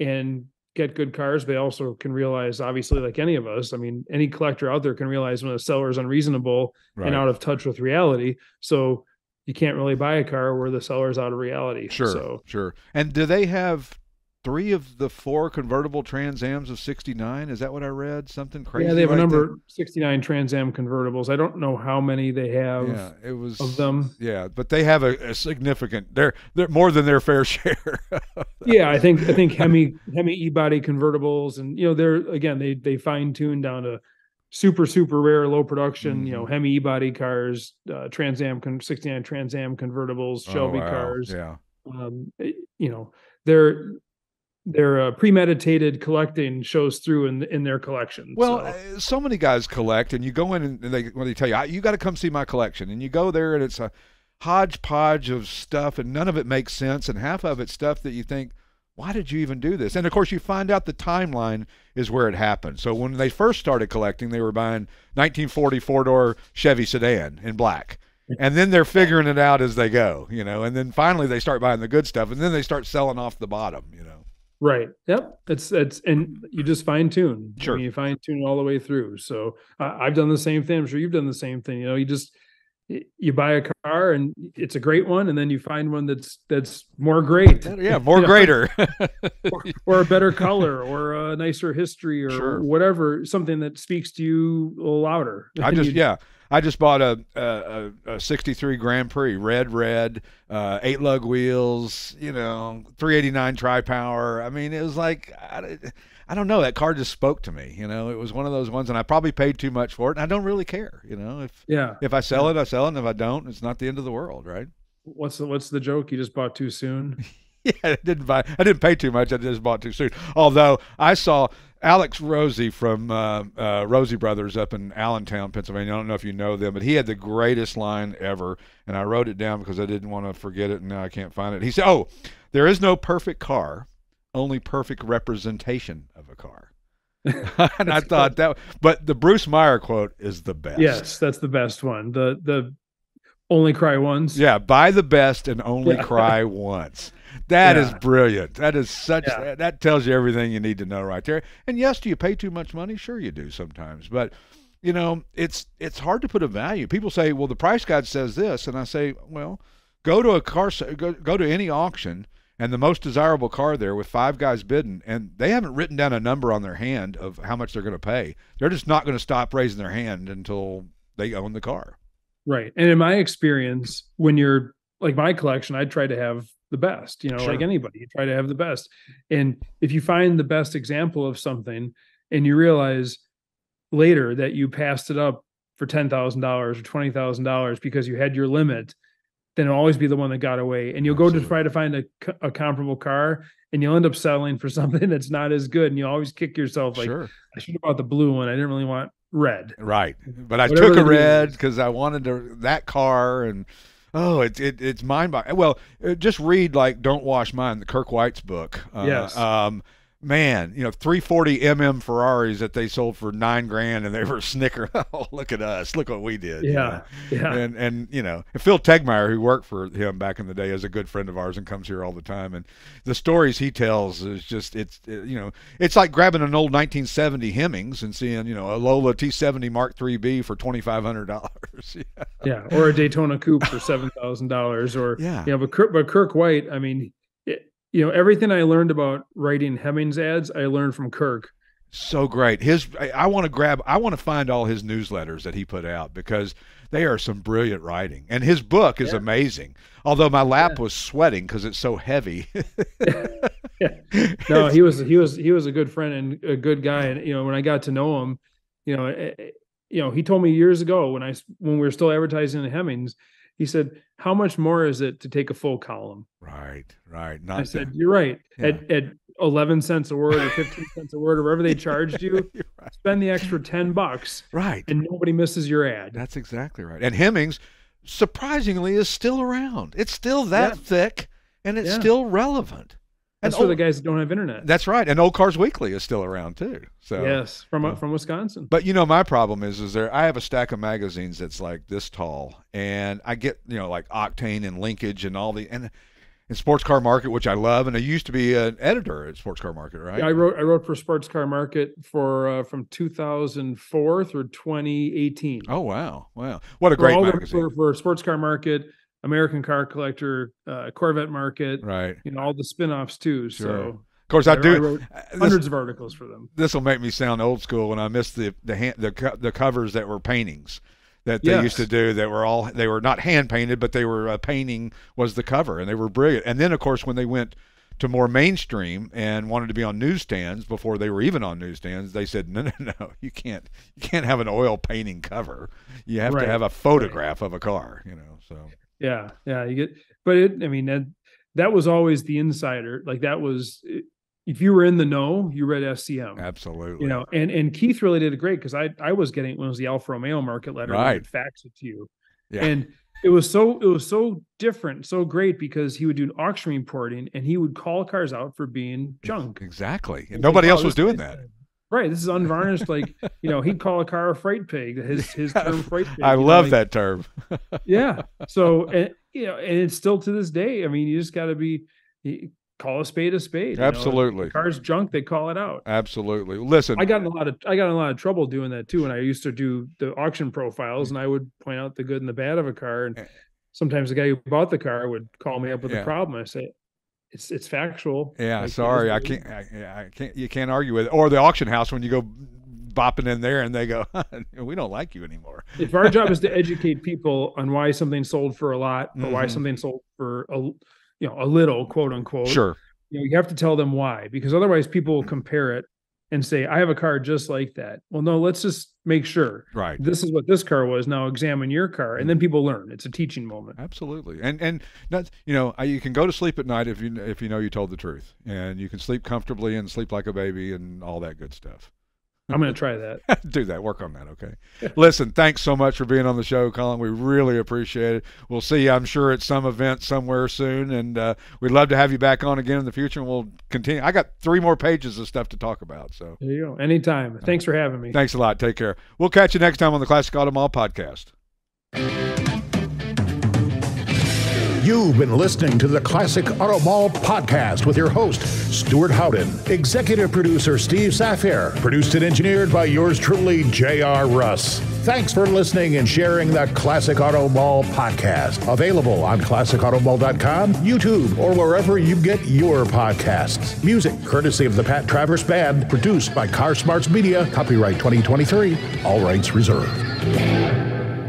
and get good cars, but they also can realize obviously like any of us, I mean, any collector out there can realize when a seller is unreasonable Right. and out of touch with reality. So you can't really buy a car where the seller is out of reality. Sure, So sure. And do they have three of the four convertible Trans Ams of '69? Is that what I read? Something crazy. yeah, they have a number that? 69 Trans Am convertibles. I don't know how many they have Yeah, it was of them. Yeah, but they have a, a significant. They're they're more than their fair share. Yeah, I think I think Hemi Hemi e-body convertibles, and you know they're again they they fine tune down to super super rare low production. You know Mm-hmm. Hemi e-body cars, uh, Trans Am con- 69 Trans Am convertibles, Shelby Oh, wow. cars. Yeah, Um, eh, you know they're their uh, premeditated collecting shows through in in their collection. Well, so. uh, so many guys collect, and you go in and they when they tell you you got to come see my collection, and you go there and it's a hodgepodge of stuff, and none of it makes sense, and half of it's stuff that you think, why did you even do this? And of course, you find out the timeline is where it happened. So when they first started collecting, they were buying 1940 four door Chevy sedan in black. And then they're figuring it out as they go, you know. And then finally they start buying the good stuff, and then they start selling off the bottom, you know. Right. Yep. It's it's and you just fine tune. Sure. I mean, you fine tune all the way through. So uh, I've done the same thing. I'm sure you've done the same thing. You know, you just you buy a car and it's a great one, and then you find one that's that's more great. Yeah, more You greater. or, or a better color or a nicer history or Sure. whatever something that speaks to you a little louder I just you- yeah, I just bought a a, a, a '63 Grand Prix, red, red, uh, eight lug wheels, you know, 389 tri power. I mean, it was like I, I don't know. That car just spoke to me. You know, it was one of those ones, and I probably paid too much for it, and I don't really care. You know, if yeah if I sell it, I sell it, and if I don't, it's not the end of the world, right? what's the what's the joke you just bought too soon Yeah, I didn't buy. I didn't pay too much. I just bought too soon. Although I saw Alex Rosie from uh, uh, Rosie Brothers up in Allentown, Pennsylvania. I don't know if you know them, but he had the greatest line ever, and I wrote it down because I didn't want to forget it, and now I can't find it. He said, "Oh, there is no perfect car, only perfect representation of a car." and I thought that, but the Bruce Meyer quote is the best. yes that's the best one the the only cry ones Yeah, buy the best and only Yeah. cry once. That is Yeah. brilliant. That is such Yeah. that tells you everything you need to know right there. And yes, do you pay too much money? Sure you do sometimes. But you know, it's it's hard to put a value. People say, "Well, the price guide says this." And I say, "Well, go to a car go, go to any auction and the most desirable car there with five guys bidding and they haven't written down a number on their hand of how much they're going to pay. They're just not going to stop raising their hand until they own the car. right and in my experience when you're like my collection i try to have the best you know Sure. like anybody you try to have the best and if you find the best example of something and you realize later that you passed it up for $10,000 or $20,000 because you had your limit then it'll always be the one that got away and you'll go to try to find a, a comparable car and you'll end up settling for something that's not as good and you always kick yourself like sure. I should have bought the blue one I didn't really want red Right. But I Whatever took a red because I wanted to, that car and oh, it's it, it's mind boggling. Well, uh, just read like "Don't Wash Mine," the Kirk White's book. Uh, Yes. Um, man, you know, 340 mm Ferraris that they sold for nine grand, and they were snicker. oh, look at us! Look what we did. you yeah know? yeah And and you know Phil Tegmeyer, who worked for him back in the day, is a good friend of ours and comes here all the time. And the stories he tells is just it's it- you know it's like grabbing an old 1970 Hemmings and seeing you know a Lola T70 Mark IIIB for twenty five hundred dollars. yeah, or a Daytona coupe for seven thousand dollars, or Yeah. you know, but Kirk, but Kirk White, I mean, you know, everything I learned about writing Hemmings ads, I learned from Kirk. So great. His I, I want to grab I want to find all his newsletters that he put out because they are some brilliant writing. And his book is Yeah. amazing. Although my lap was sweating because it's so heavy. No, he was he was he was a good friend and a good guy, and you know, when I got to know him, you know, eh, eh, you know, he told me years ago when I when we were still advertising the Hemmings, he said, "How much more is it to take a full column?" right, right. Not I said, "You're right. At at eleven cents a word or fifteen cents a word or whatever they charged you, right. spend the extra ten bucks, Right. and nobody misses your ad." That's exactly right. And Hemmings, surprisingly, is still around. It's still that Yeah. thick, and it's Yeah. still relevant. That's and for the guys that don't have internet. That's right. And Old Cars Weekly is still around too. So yes, from yeah. from Wisconsin. But you know, my problem is, is there. I have a stack of magazines that's like this tall, and I get you know like Octane and Linkage and all the and, and Sports Car Market, which I love, and I used to be an editor at Sports Car Market, right? Yeah, I wrote I wrote for Sports Car Market for uh, from 2004 through 2018. oh wow, wow, what a For great all the- magazine, for, for Sports Car Market, American Car Collector, uh, Corvette Market, right? you know all the spin-offs too. Sure. So Of course, I, I do. wrote uh, this- hundreds of articles for them. this will make me sound old school when I miss the the hand, the the covers that were paintings that they used to do that were all they were not hand painted but they were uh, painting was the cover and they were brilliant and then of course when they went to more mainstream and wanted to be on newsstands before they were even on newsstands they said no no no you can't you can't have an oil painting cover you have to have a photograph of a car you know so Yeah, yeah, you get. But it, I mean, that that was always the insider. Like that was, eh, if you were in the know, you read SCM. absolutely you know and and keith really did it great because i i was getting when it was the alfa romeo market letter Right. fax it to you Yeah. And it was so it was so different, so great because he would do an auction reporting and he would call cars out for being junk. Exactly. And nobody else was doing that. Right. This is unvarnished. Like, you know, he'd call a car a freight pig. His his term freight pig. I you know, love like- that term. Yeah. So and you know, and it's still to this day. I mean, you just gotta be you call a spade a spade. Absolutely. car's junk, they call it out. Absolutely. Listen, I got in a lot of I got in a lot of trouble doing that too. And I used to do the auction profiles, and I would point out the good and the bad of a car. Eh. And sometimes the guy who bought the car would call me up with Yeah. a problem. I say, "It's it's factual." Yeah, Like, sorry, I what it is. can't. I, I can't. You can't argue with it. Or the auction house when you go bopping in there and they go, "We don't like you anymore." If our job is to educate people on why something sold for a lot or why Mhm. something sold for a you know a little quote unquote, Sure. you know, you have to tell them why because otherwise people will compare it and say, "I have a car just like that." Well, no, let's just make sure Right. this is what this car was. Now examine your car, and then mm-hmm. people learn. It's a teaching moment. Absolutely, and and that's you know you can go to sleep at night if you if you know you told the truth, and you can sleep comfortably and sleep like a baby and all that good stuff. I'm going to try that. Do that. Work on that. Okay. Listen, thanks so much for being on the show, Colin. We really appreciate it. We'll see you, I'm sure, at some event somewhere soon, and uh, we'd love to have you back on again in the future. And we'll continue. I got three more pages of stuff to talk about. So There you go. Anytime. Thanks for having me. thanks a lot. Take care. We'll catch you next time on the Classic Auto Mall podcast. You've been listening to the Classic Auto Mall podcast with your host, Stewart Howden, executive producer Steve Safir, produced and engineered by yours truly, J.R. Russ. Thanks for listening and sharing the Classic Auto Mall podcast. Available on classicautomall.com, YouTube, or wherever you get your podcasts. Music courtesy of the Pat Travers Band, produced by Car Smarts Media, copyright 2023, all rights reserved.